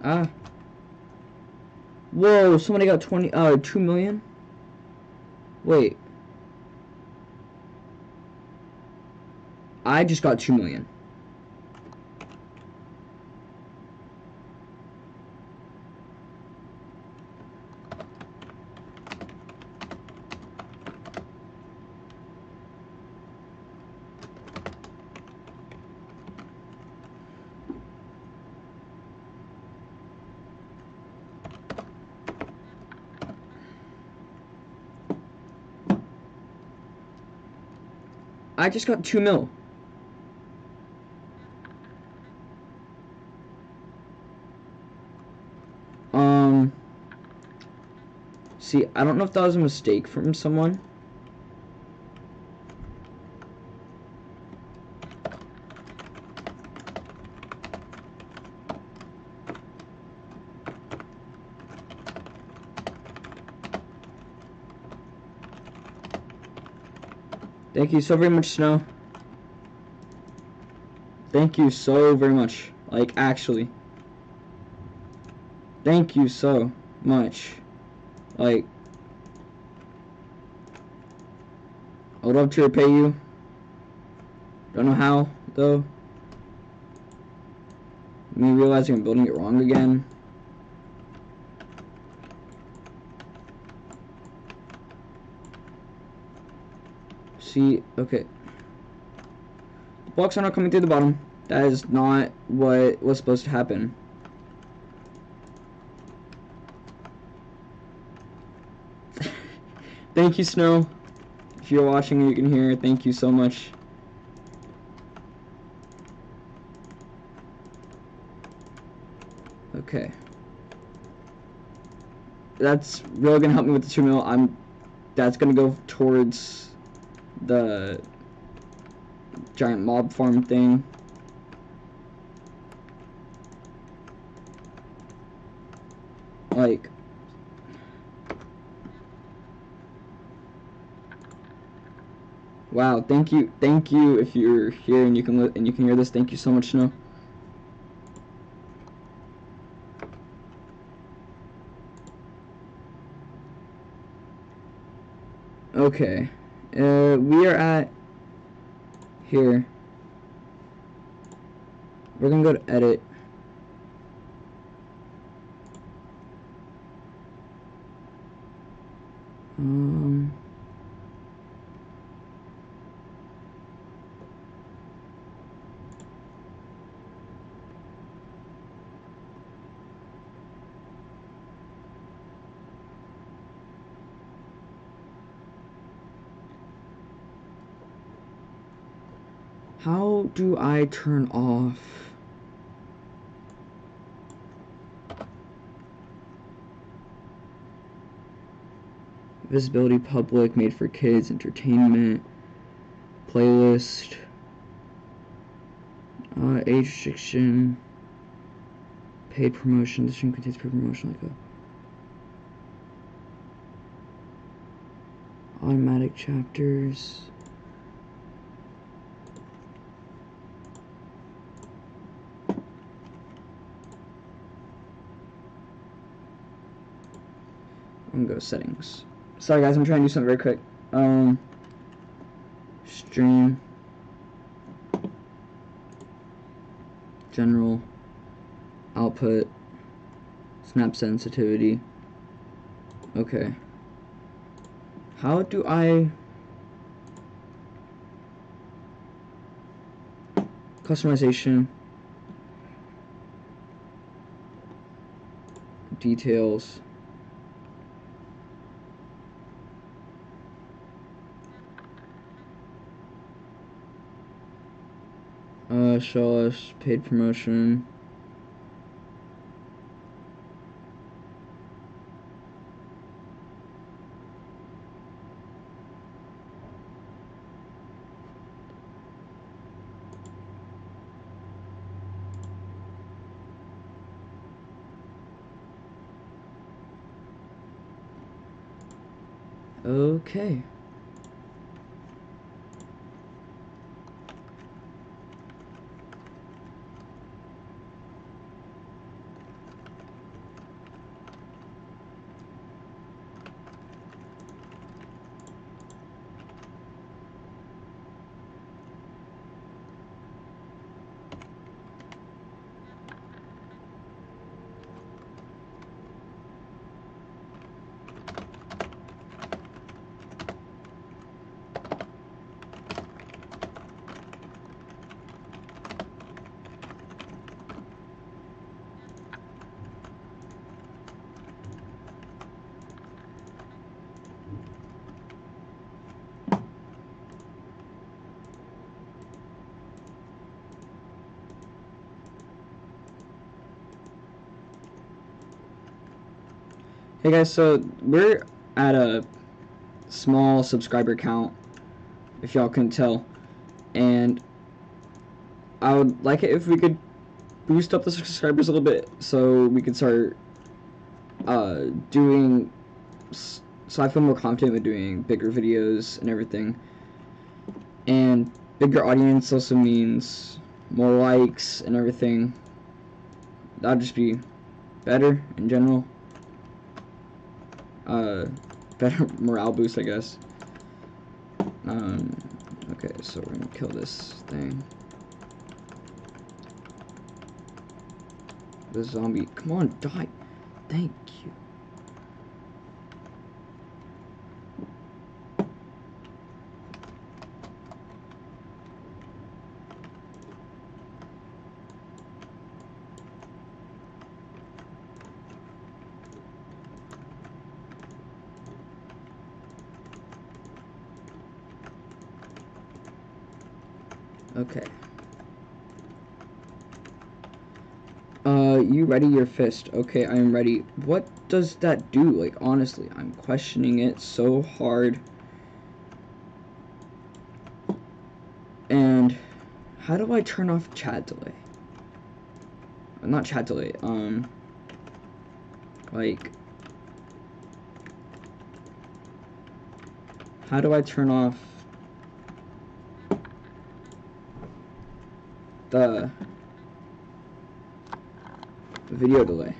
Ah. Whoa, somebody got 20, uh, 2 million? Wait. I just got 2 million. I just got 2 mil. Um. See, I don't know if that was a mistake from someone. Thank you so very much, Snow. Thank you so very much. Like, actually. Thank you so much. Like, I would love to repay you. Don't know how, though. Me realizing I'm building it wrong again. See, okay. The blocks are not coming through the bottom. That is not what was supposed to happen. thank you, Snow. If you're watching you can hear, thank you so much. Okay. That's really gonna help me with the two mil. I'm that's gonna go towards the giant mob farm thing. Like, Wow, thank you, thank you if you're here and you can and you can hear this. Thank you so much, Snow. Okay, uh, we are at here. We're gonna go to edit. Um. How I turn off? Visibility public, made for kids, entertainment, playlist, uh, age restriction, paid promotion. This stream contains paid promotion like a automatic chapters. Go settings. Sorry guys, I'm trying to do something very quick. Um, stream, general, output, snap sensitivity. Okay. How do I customization details Show us paid promotion. Okay. Hey guys, so we're at a small subscriber count, if y'all can tell, and I would like it if we could boost up the subscribers a little bit so we could start uh, doing, so I feel more confident with doing bigger videos and everything. And bigger audience also means more likes and everything. That'd just be better in general uh, better morale boost, I guess. Um, okay, so we're gonna kill this thing. The zombie, come on, die. Thank you. ready your fist? Okay, I'm ready. What does that do? Like, honestly, I'm questioning it so hard. And how do I turn off chat delay? Not chat delay, um, like, how do I turn off the video delay.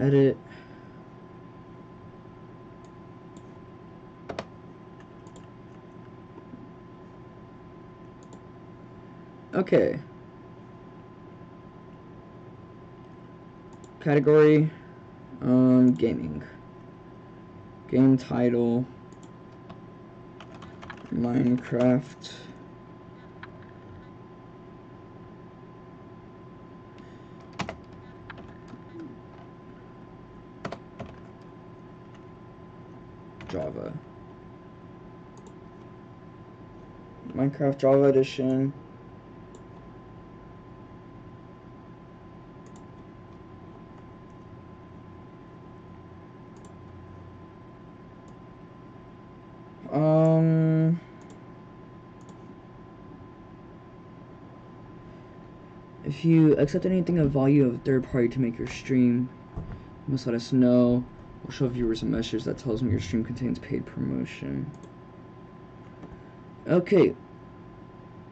Edit. Okay. Category, um, gaming. Game title, Minecraft. Java. Minecraft Java Edition. Um, if you accept anything of value of third party to make your stream, you must let us know. We'll show viewers a message that tells them your stream contains paid promotion. Okay.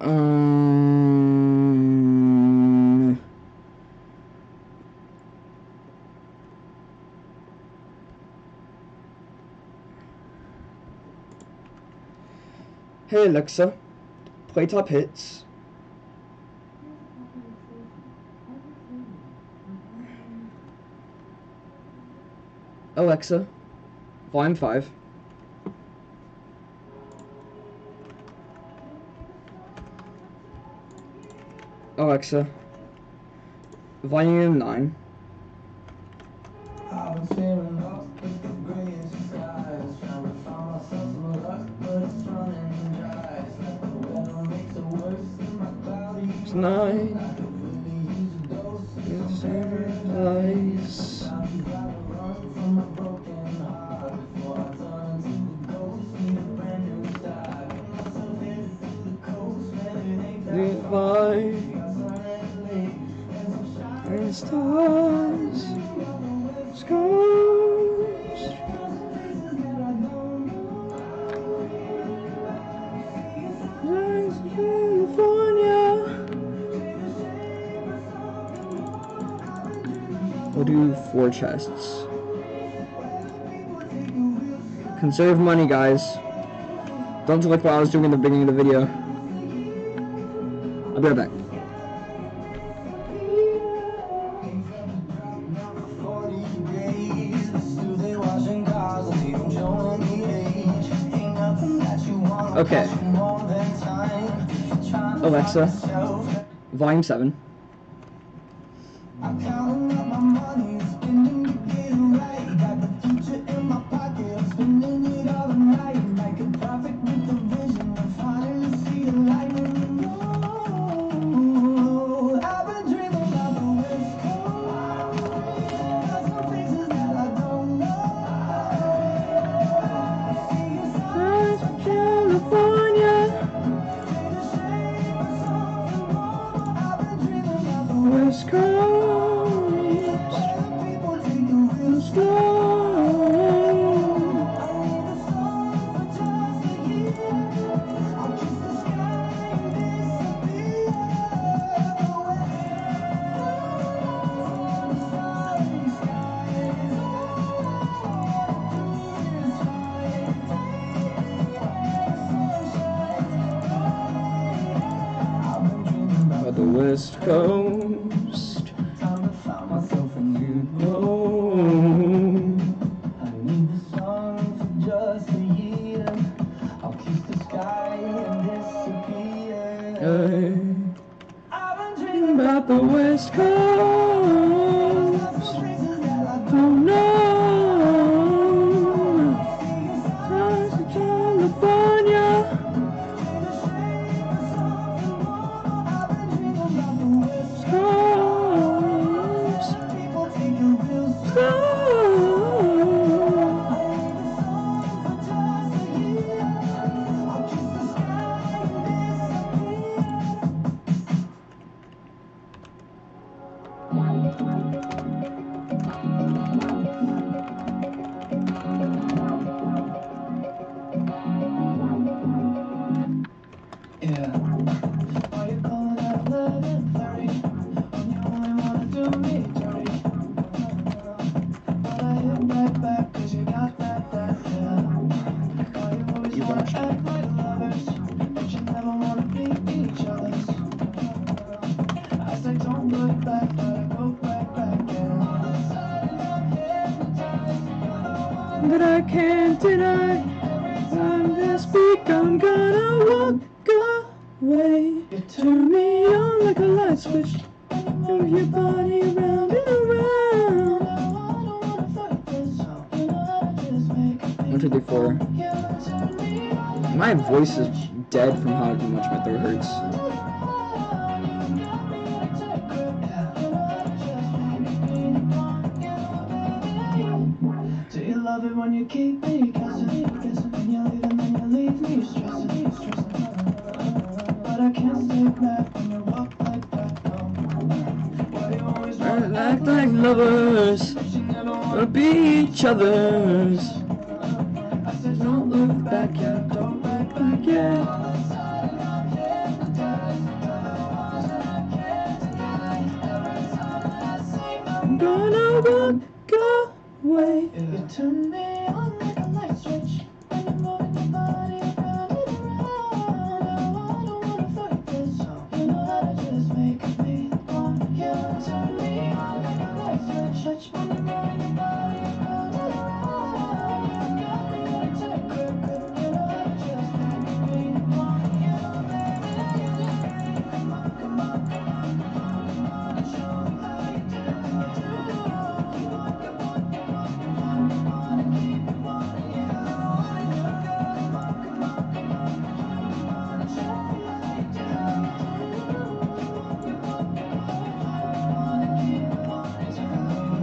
Um. Hey Alexa, play top hits. Alexa, volume 5. Alexa, volume 9. We'll do four chests. Conserve money, guys. Don't do like what I was doing in the beginning of the video. I'll be right back. Okay. Alexa, volume 7.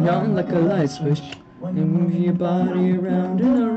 on like a light switch and move your body around and around.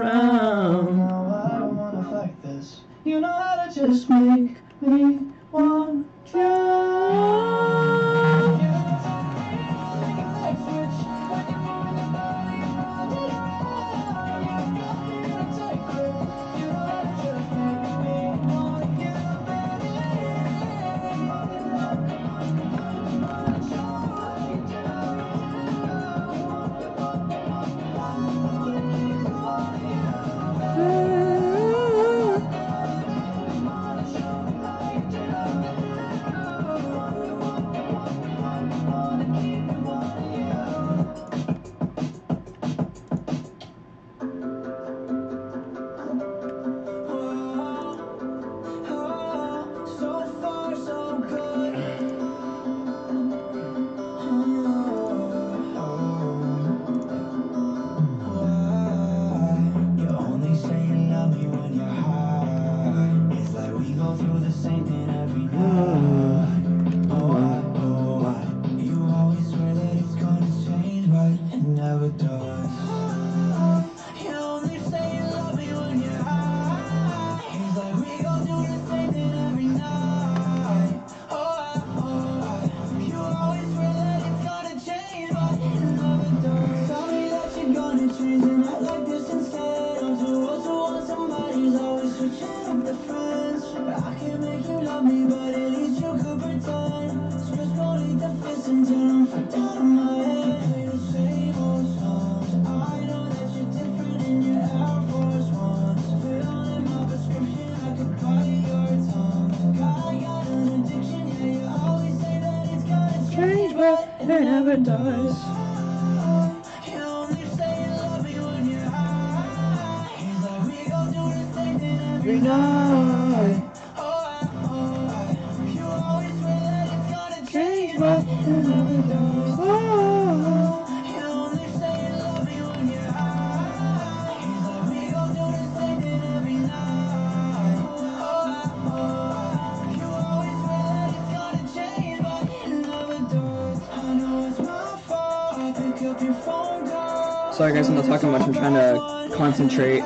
trait.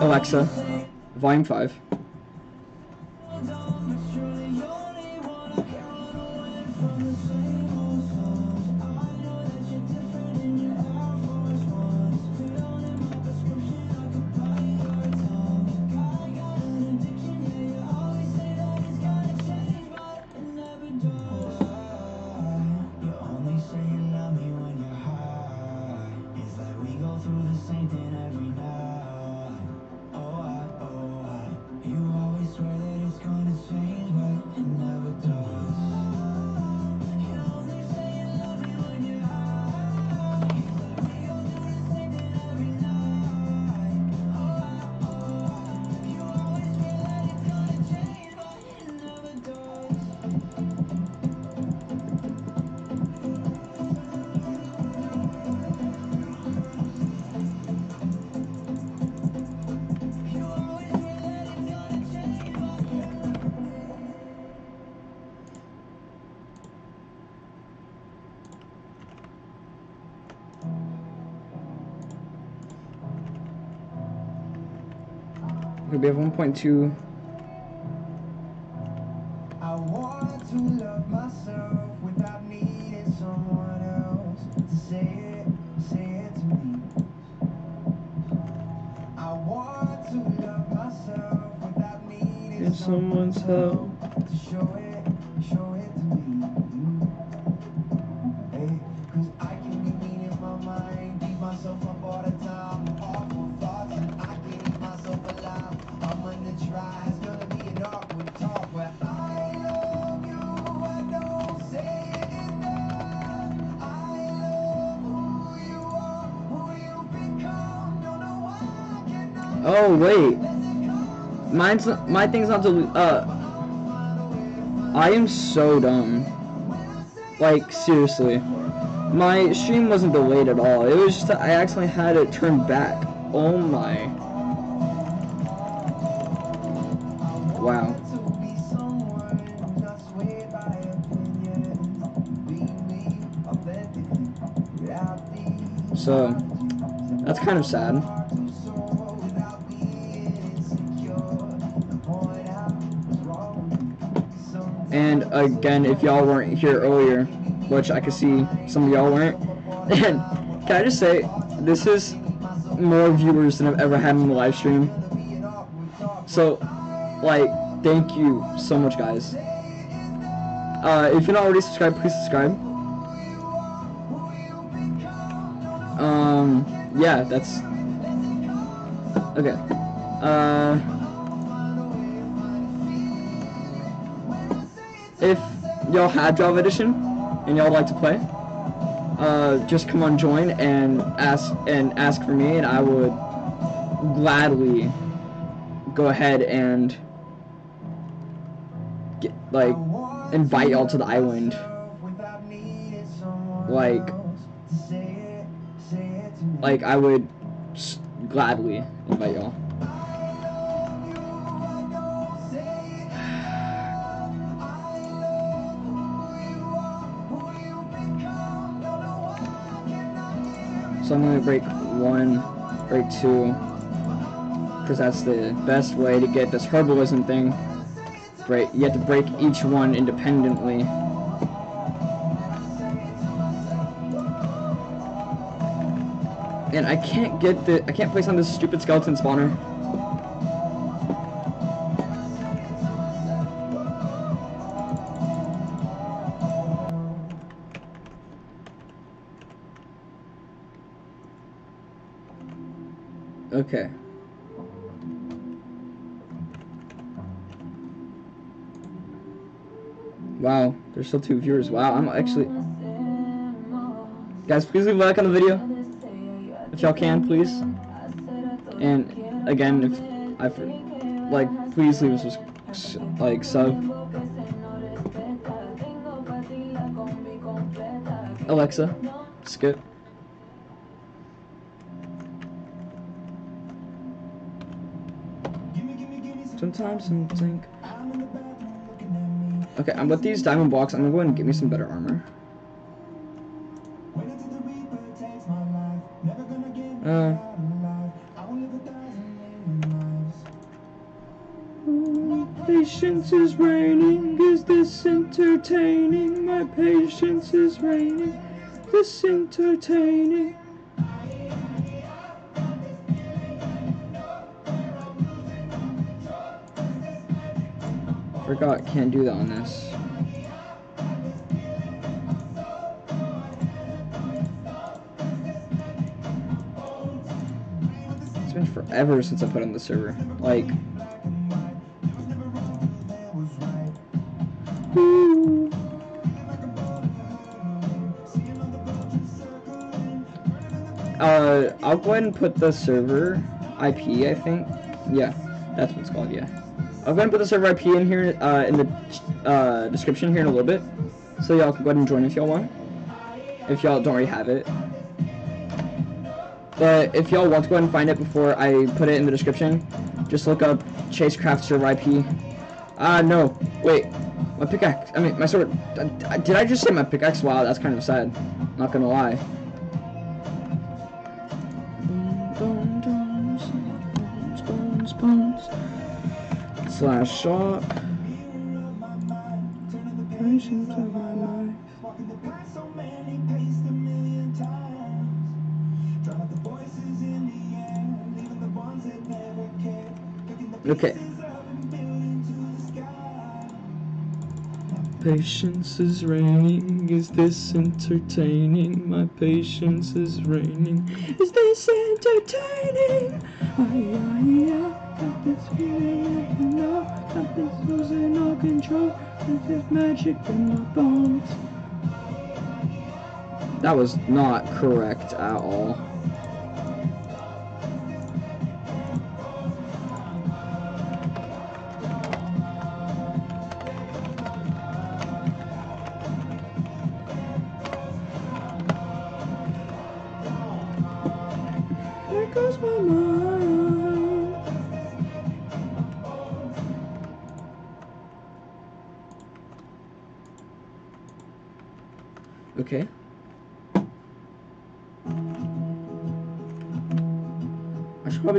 Alexa, volume 5. Okay, we have 1.2. my thing's not to uh I am so dumb. Like seriously. My stream wasn't delayed at all. It was just I accidentally had it turned back. Oh my. Wow. So that's kind of sad. Again, if y'all weren't here earlier, which I could see some of y'all weren't, and can I just say, this is more viewers than I've ever had in the live stream. So, like, thank you so much, guys. Uh, if you're not already subscribed, please subscribe. Um, yeah, that's okay. Uh, y'all have Java Edition and y'all like to play, uh, just come on join and ask and ask for me, and I would gladly go ahead and get like invite y'all to the island. Like, like I would gladly invite y'all. So I'm gonna break one, break two, because that's the best way to get this herbalism thing. Break. You have to break each one independently. And I can't get the. I can't place on this stupid skeleton spawner. There's still two viewers. Wow, I'm actually. Guys, please leave a like on the video if y'all can, please. And again, if I like, please leave us like sub. Alexa, skip. Sometimes I think. Okay, I'm with these diamond blocks. I'm gonna go ahead and get me some better armor. Uh. Patience is raining. Is this entertaining? My patience is raining. This entertaining. Forgot, can't do that on this. It's been forever since I put on the server. Like. Uh, I'll go ahead and put the server IP, I think. Yeah, that's what it's called, yeah. I'll gonna put the server IP in here, uh, in the uh, description here in a little bit. So y'all can go ahead and join if y'all want. If y'all don't already have it. But if y'all want to go ahead and find it before I put it in the description, just look up Chasecraft server IP. Ah, no. Wait. My pickaxe. I mean, my sword. uh, Did I just say my pickaxe? Wow, that's kind of sad. Not gonna lie. Picking the Okay. Patience is raining. Is this entertaining? My patience is raining. Is this entertaining? Got this feeling, you know, got this losing all control. This magic in my bones. That was not correct at all.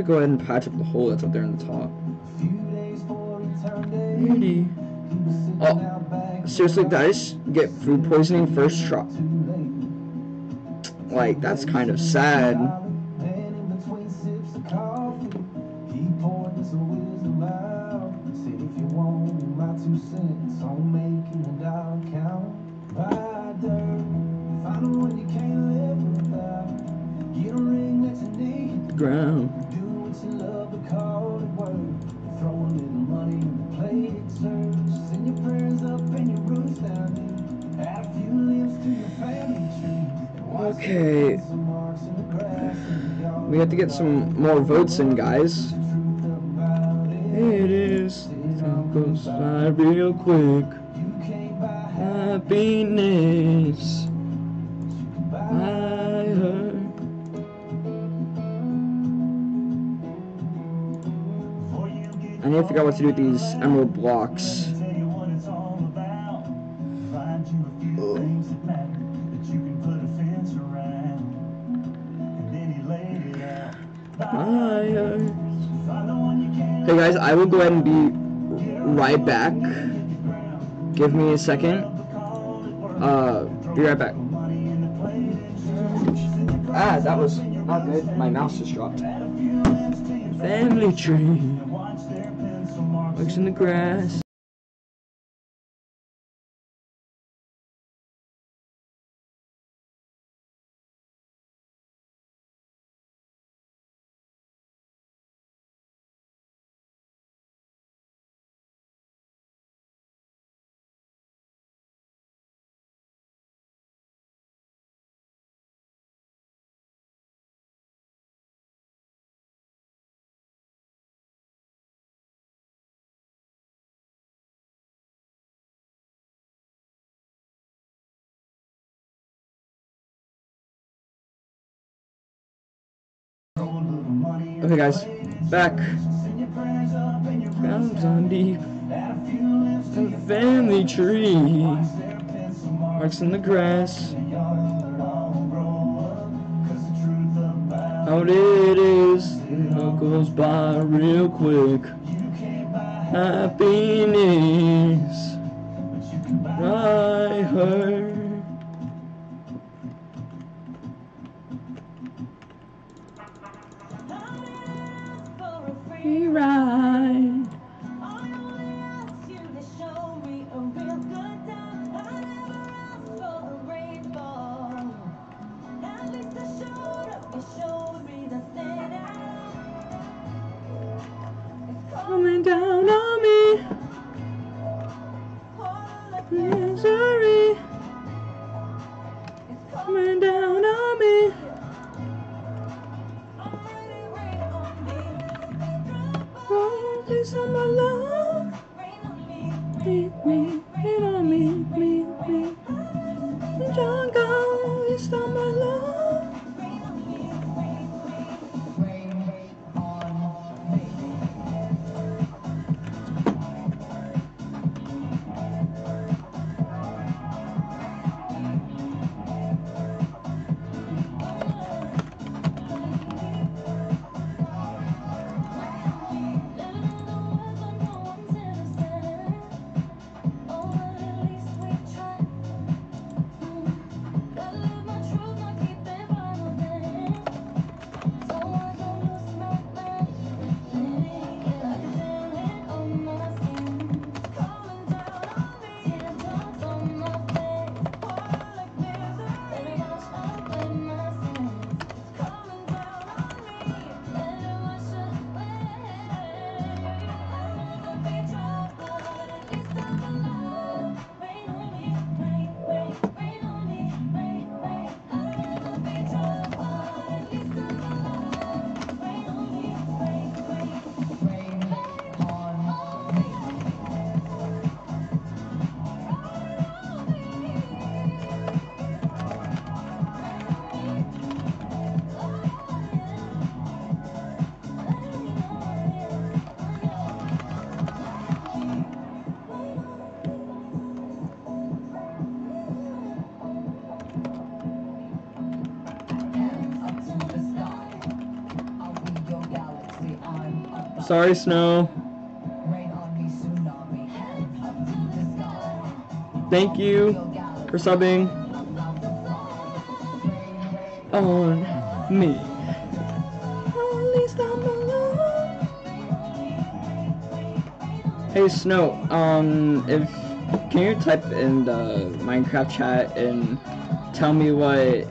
Go ahead and patch up the hole that's up there in the top. Few days for eternity. Beauty. He was sitting Oh, Seriously, did I just get food poisoning first try? Like, that's kind of sad. We have to get some more votes in, guys. It, is. Time goes by real quick. Happiness. I heard. I need to figure out what to do with these emerald blocks. I heard. Find the one you can't Hey guys, I will go ahead and be right back. Give me a second. Uh, be right back. Ah, that was not good. My mouse just dropped. Family tree. Legs in the grass. Okay, guys, back. Grounds on deep. The family tree. Marks in the grass. Out it is. It goes by real quick. Happiness. I heard. Sorry, Snow. Thank you for subbing on me. Hey Snow, um, if can you type in the Minecraft chat and tell me what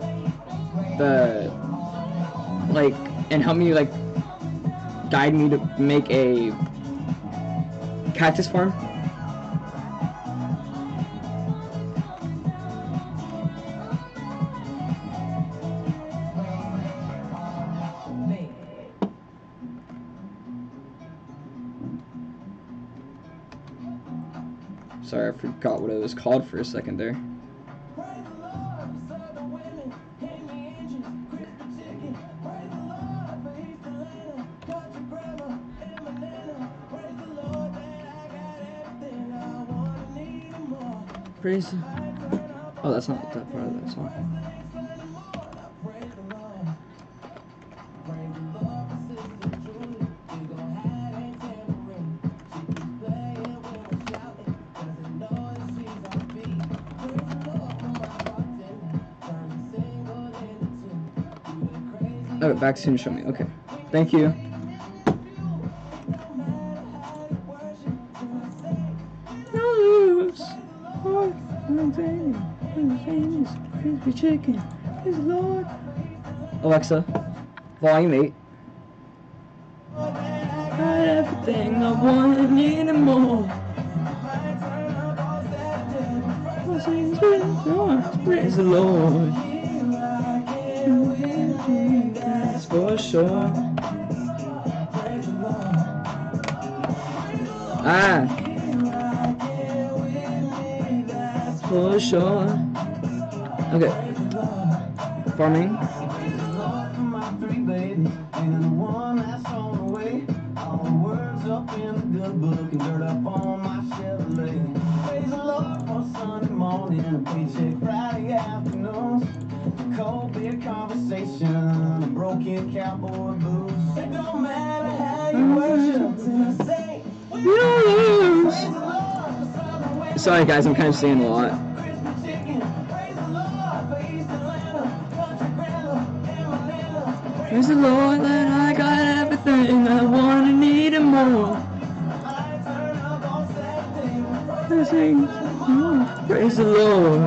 the like and help me like guide me to make a cactus farm? Sorry, I forgot what it was called for a second there. Praise. Oh, that's not that part of that song. Oh, back soon. Show me. Okay. Thank you. Crispy chicken is Lord. Alexa, volume eight. Got everything I want and need and more. Praise the Lord. That's for sure. Ah. For sure. Okay. Farming. Cold beer conversation, broken cowboy blues. It don't matter how you Sorry guys, I'm kind of saying a lot. Praise the Lord that I got everything I want and need and more. I I sing, mm, Praise the Lord.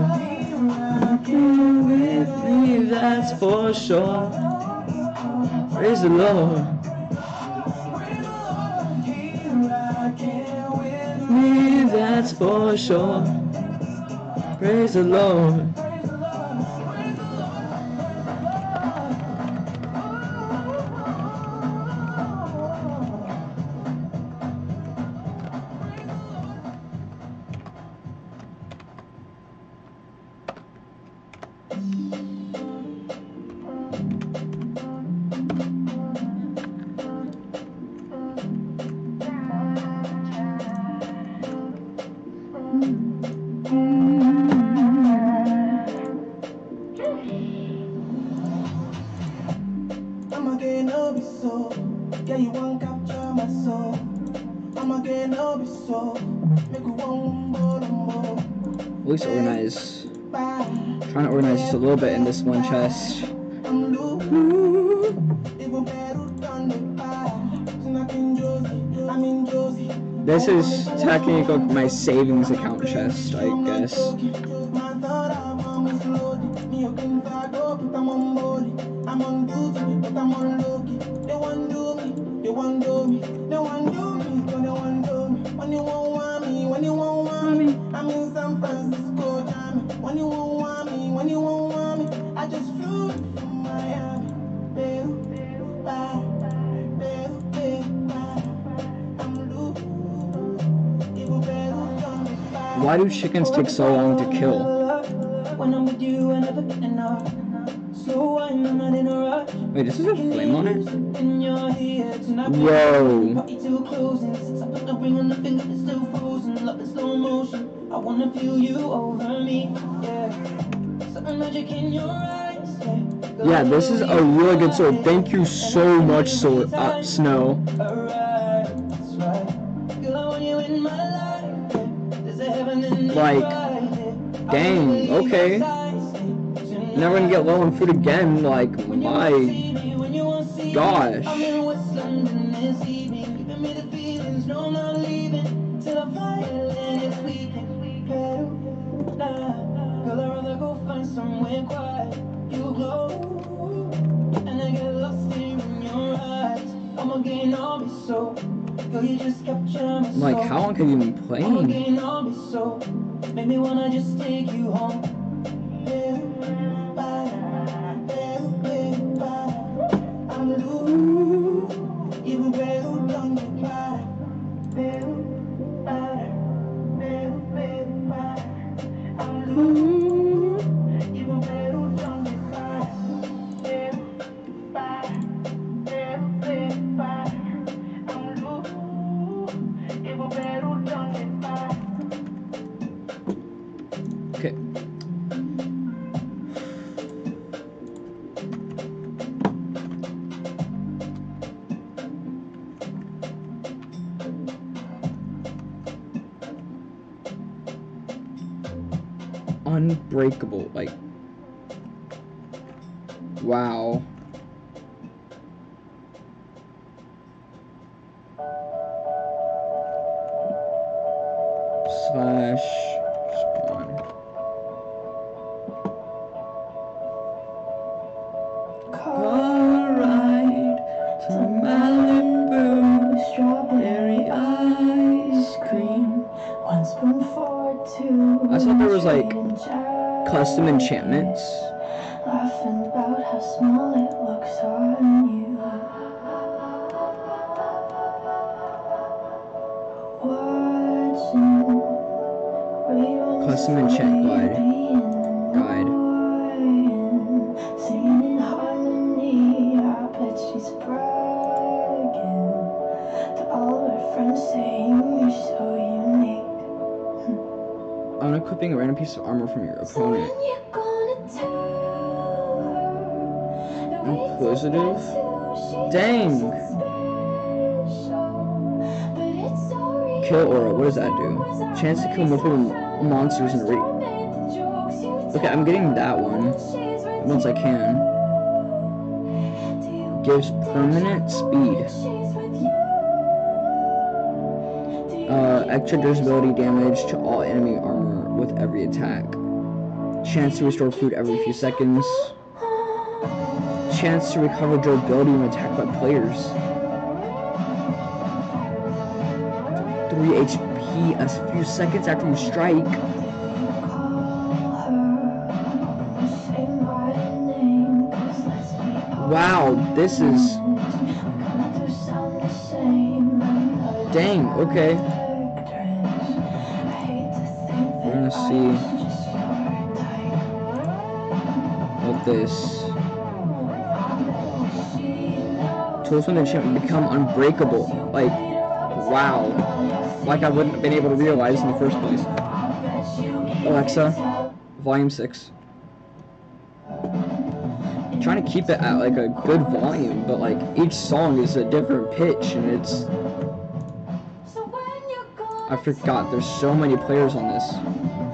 You with me, that's for sure. Praise the Lord. Me, that's for sure. Praise the Lord. Is technically my savings account chest, I guess. Why do chickens take so long to kill? When I'm with you, I never get enough. So I'm not in a rush. Wait, this have flame on it? In your head tonight. Whoa. Party till closing. Since I put the ring on the finger, it's still frozen. Love in slow motion. I wanna feel you over me. Yeah. Something magic in your eyes. Yeah. Yeah, this is a really good sword. Thank you so much, sword, uh, Snow. Like, dang, okay. Never gonna get low on food again, like, my gosh. I'm in with this evening. Give me the feelings. No, not leaving. Till I find it, and it's weeping. I'll go find somewhere quiet, you glow, and I get lost in your eyes. I'm again on me so, I'm like, how long have you been playing? Slash spawn. Alright, to Malibu, Strawberry ice cream. One spoon for two. I thought there was, like, custom enchantments. From your opponent. Inquisitive? Dang. Kill aura, what does that do? Chance to kill multiple monsters in a re- Okay, I'm getting that one once I can. Gives permanent speed. Uh, extra durability damage to all enemy armor with every attack. Chance to restore food every few seconds. Chance to recover durability when attacked by players. 3 HP a few seconds after you strike. Wow, this is. Dang, okay. This. From the enchantment become unbreakable. Like, wow. Like I wouldn't have been able to realize in the first place. Alexa, volume 6. Trying to keep it at like a good volume, but like each song is a different pitch and it's. I forgot, there's so many players on this.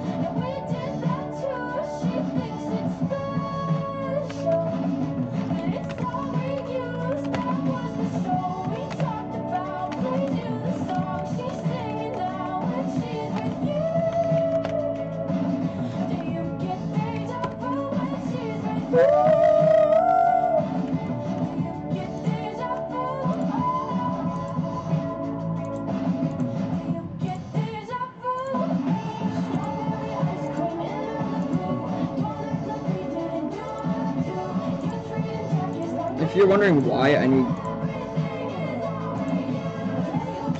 If you're wondering why I need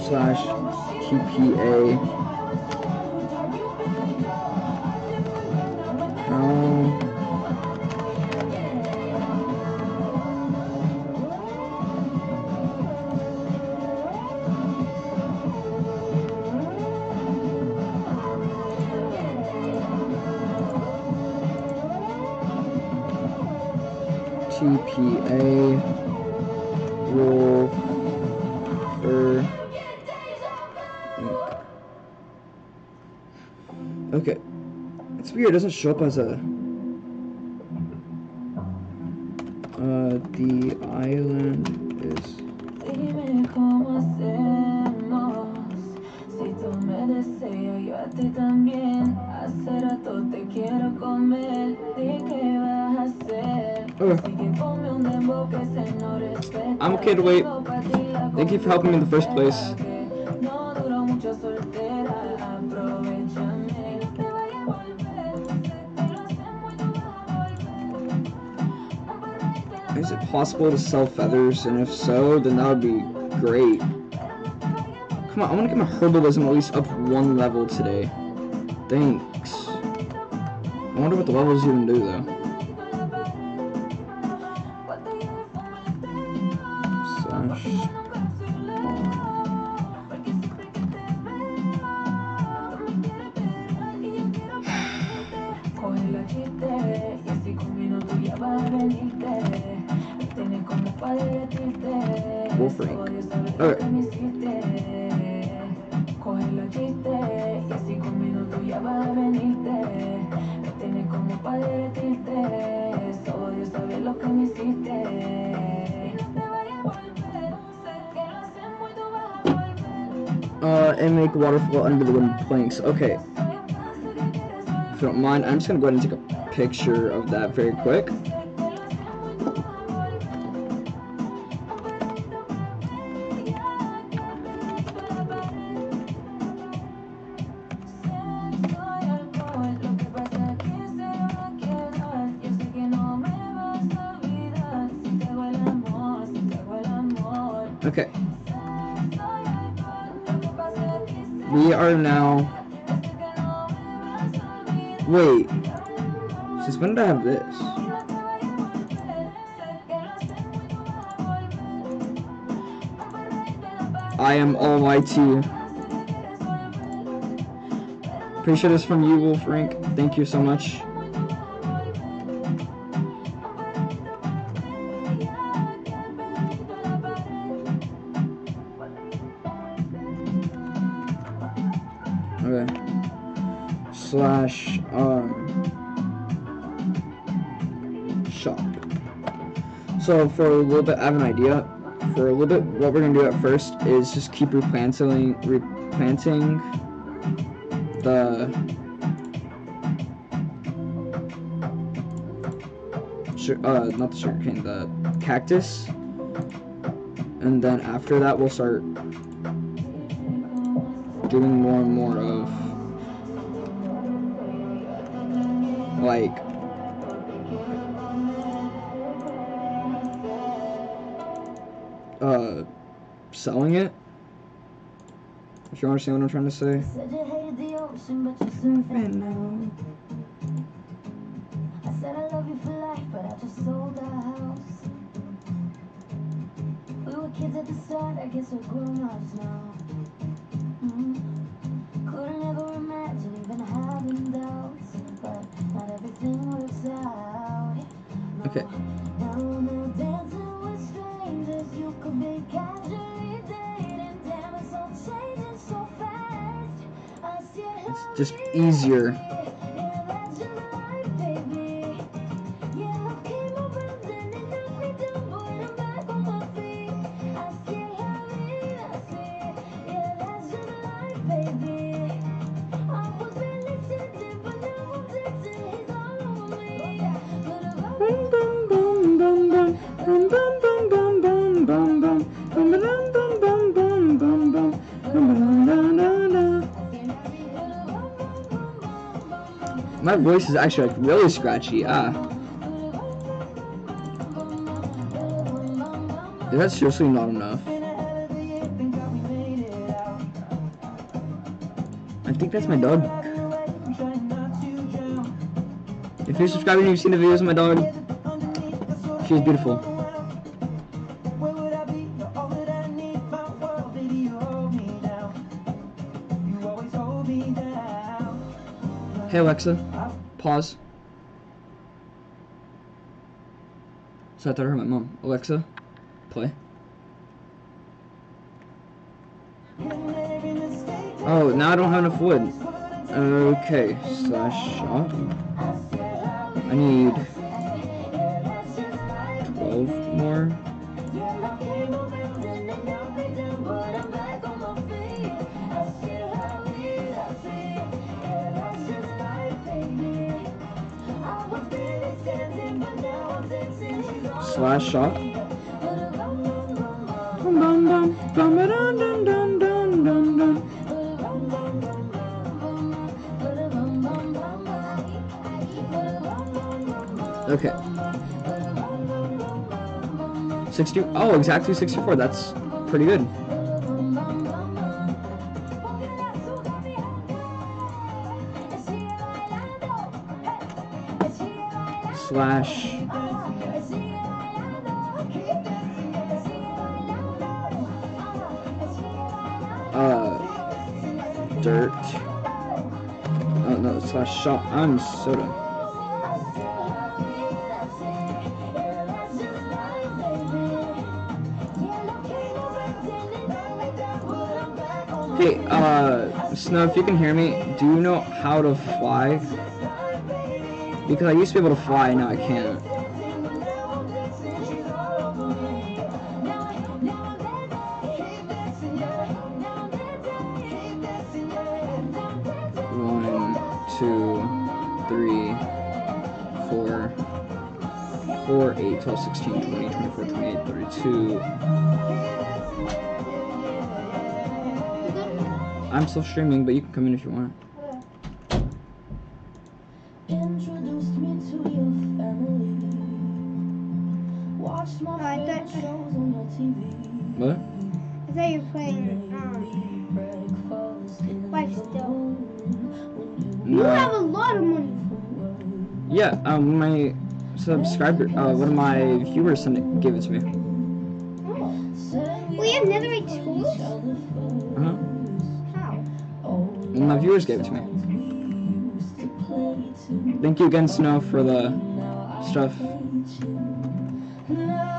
slash TPA, It doesn't show up as a... Uh, the island is... Okay. I'm okay to wait. Thank you for helping me in the first place. Possible to sell feathers? And if so, then that would be great. Come on, I want to get my herbalism at least up one level today. Thanks. I wonder what the levels even do though. Waterfall under the wooden planks. Okay, if you don't mind, I'm just gonna go ahead and take a picture of that very quick. Wait, since when did I have this? I am almighty. Sure this from you, Wolf Rink. Thank you so much. Okay. Slash So for a little bit, I have an idea. For a little bit, what we're gonna do at first is just keep replanting, replanting the uh, not the sugarcane, the cactus, and then after that we'll start doing more and more of like uh selling it if you understand what i'm trying to say Said you hated the ocean, but you're surfing now. I said I love you for life, but I just sold our house. We were kids at the start, I guess we're grown ups now. Mm. Couldn't ever imagine even having doubts, but not everything works out. No. Okay. It's just easier voice is actually like really scratchy. Ah, Is that seriously not enough? I think that's my dog. If you're subscribing and you've seen the videos of my dog, she's beautiful. Hey Alexa, Pause. So I thought I heard my mom. Alexa, play. Oh, now I don't have enough wood. Okay, slash off. I need 12 more. slash shop. Okay. 60, oh, exactly 64, that's pretty good. Slash a shot and soda. Hey, uh, Snow, if you can hear me, do you know how to fly? Because I used to be able to fly, now I can't. I'm still streaming, but you can come in if you want. I thought, what? I thought you were playing um, Wife Still. No. You have a lot of money. Yeah, um, my subscriber, uh, one of my viewers sent it, gave it to me that netherite tools? Uh huh. How? My viewers gave it to me. Thank you again, Snow, for the stuff. No.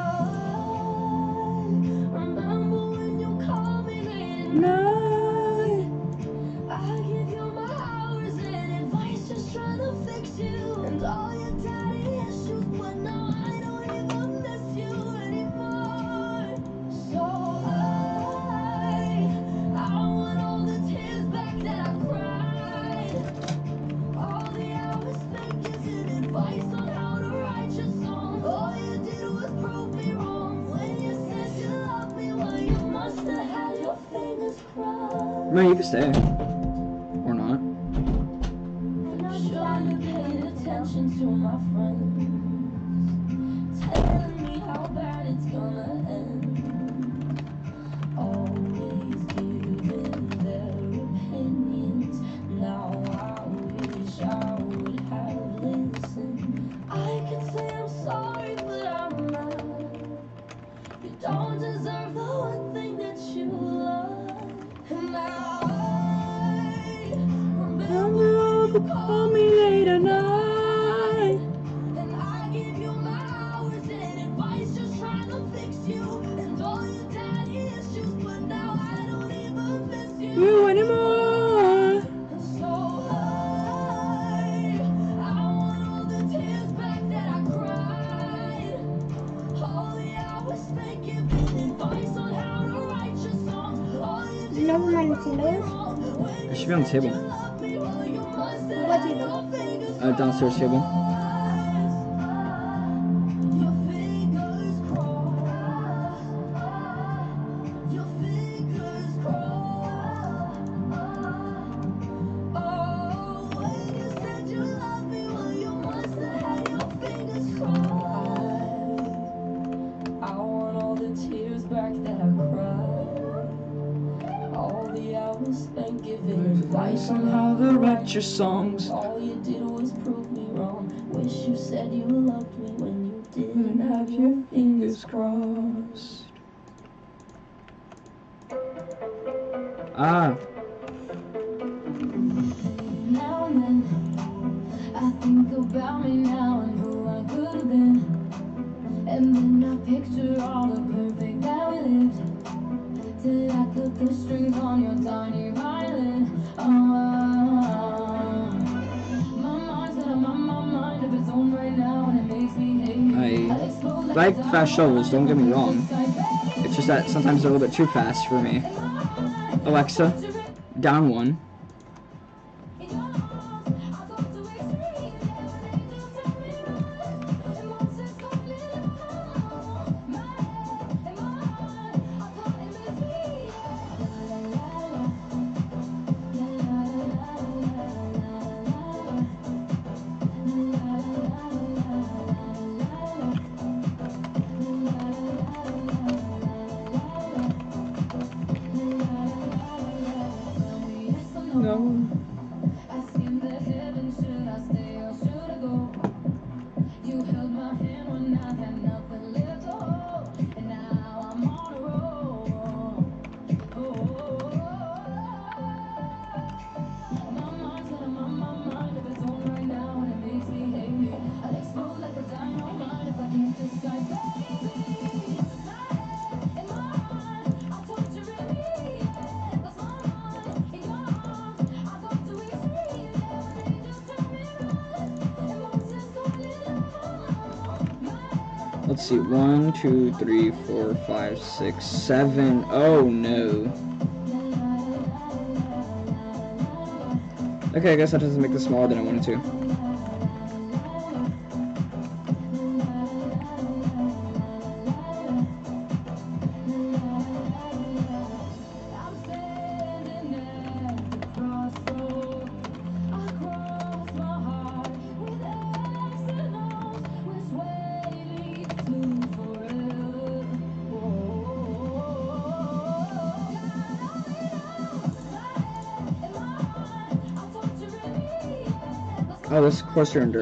Lucas there. 切工 said you loved me when you didn't mm-hmm. have your mm-hmm. fingers crossed. Ah. Now and then, I think about me now and who I could have been. And then I picture all the perfect that we lived. Till I cut the strings on your tiny violin. Oh like fast shovels, don't get me wrong. It's just that sometimes they're a little bit too fast for me. Alexa, down one. Two, three, four, five, six, seven. Oh no. Okay, I guess that doesn't make this smaller than I wanted to. Oh, this closer in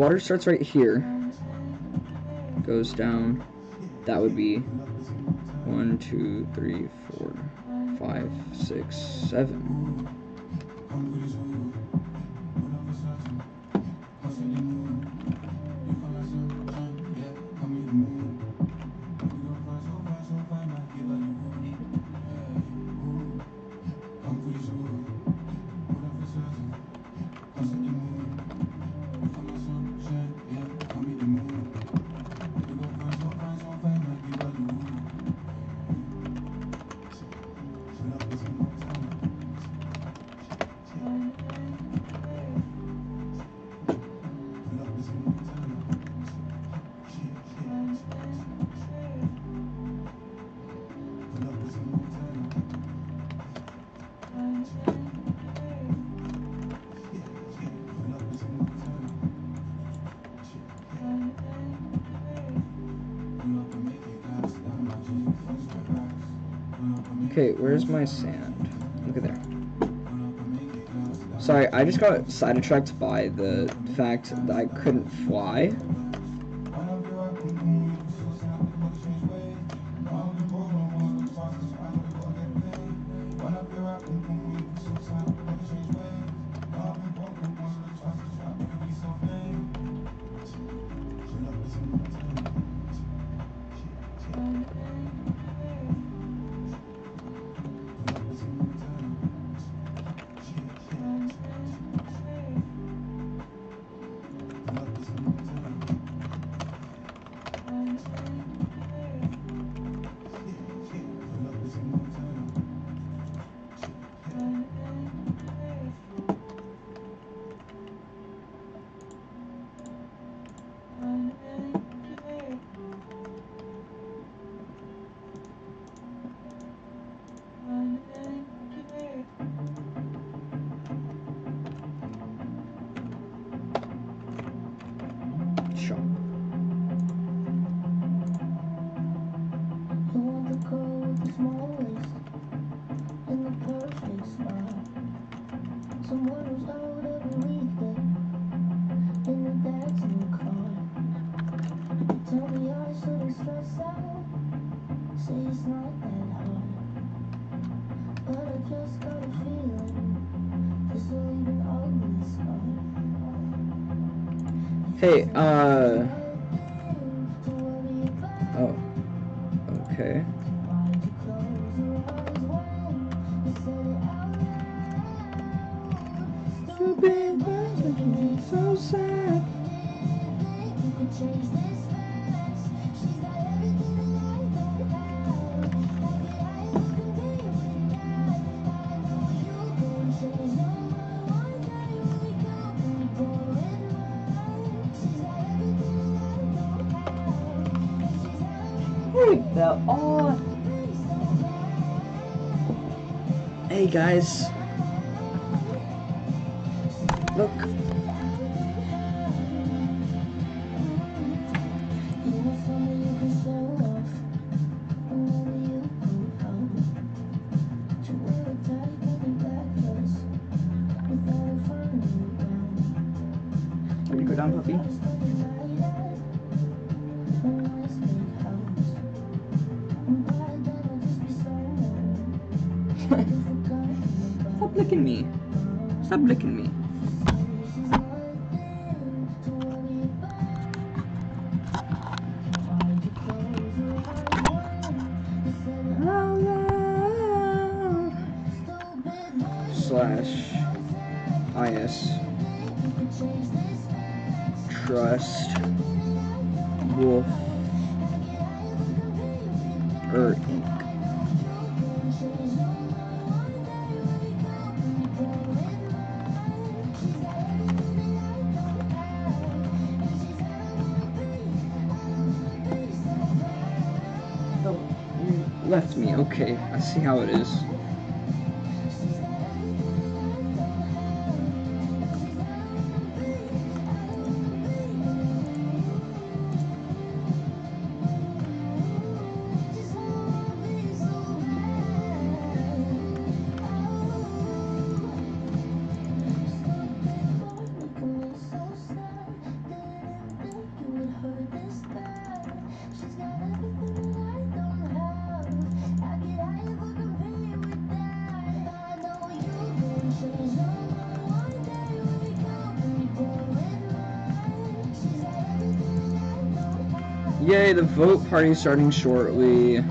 water starts right here, goes down, that would be one, two, three, four, five, six, seven. Just got sidetracked by the fact that I couldn't fly. guys. how it is. Vote party starting shortly. Uh,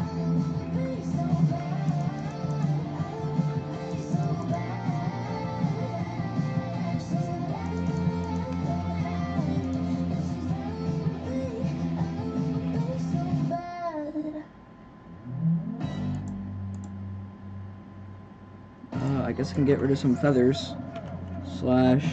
I guess I can get rid of some feathers. Slash.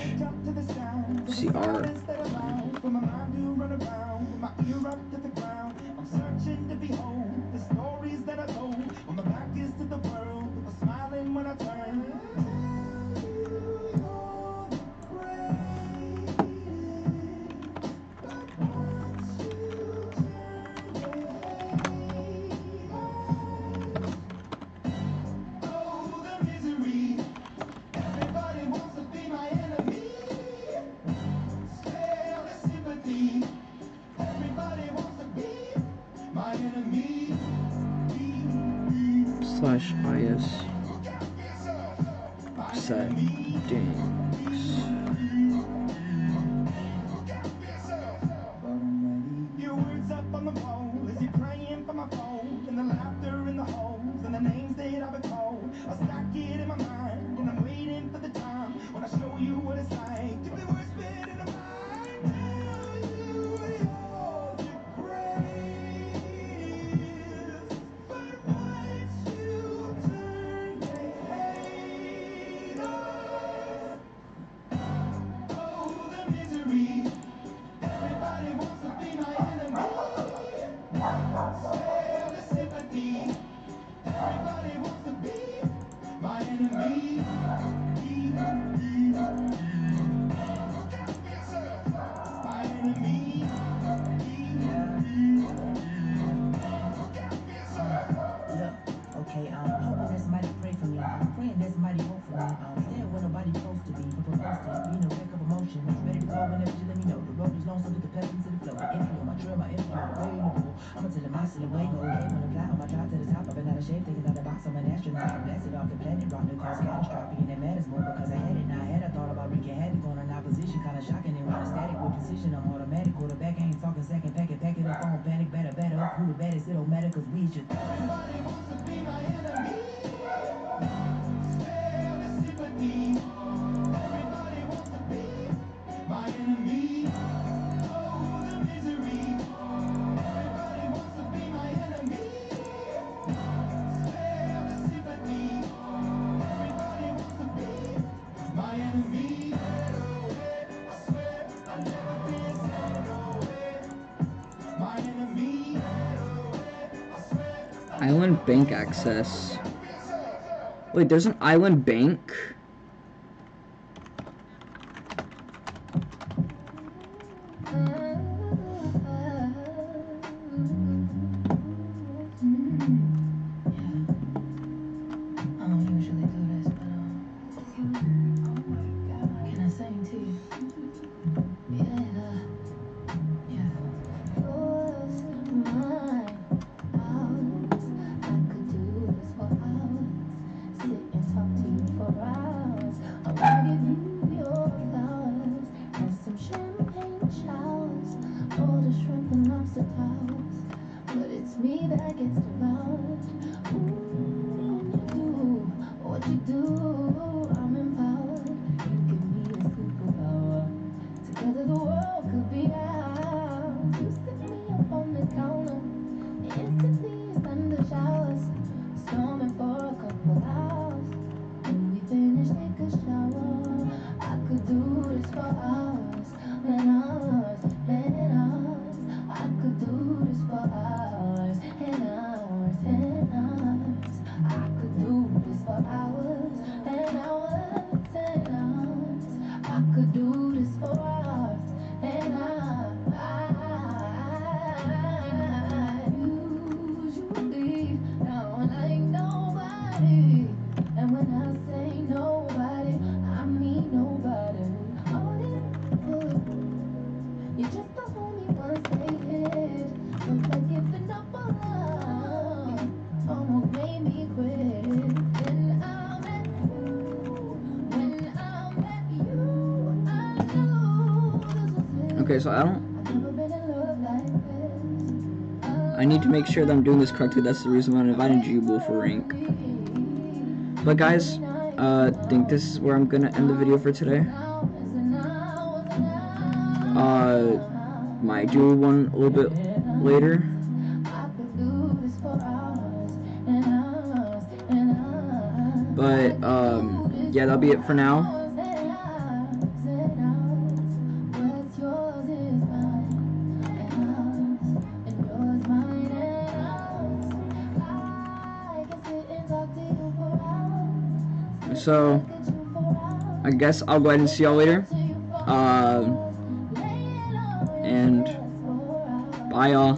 bank access. Wait, there's an island bank? sure that I'm doing this correctly. That's the reason why I'm inviting Jubal for rank. But guys, I uh, think this is where I'm gonna end the video for today. Uh, might do one a little bit later. But um, yeah, that'll be it for now. so I guess I'll go ahead and see y'all later. Uh, and bye, y'all.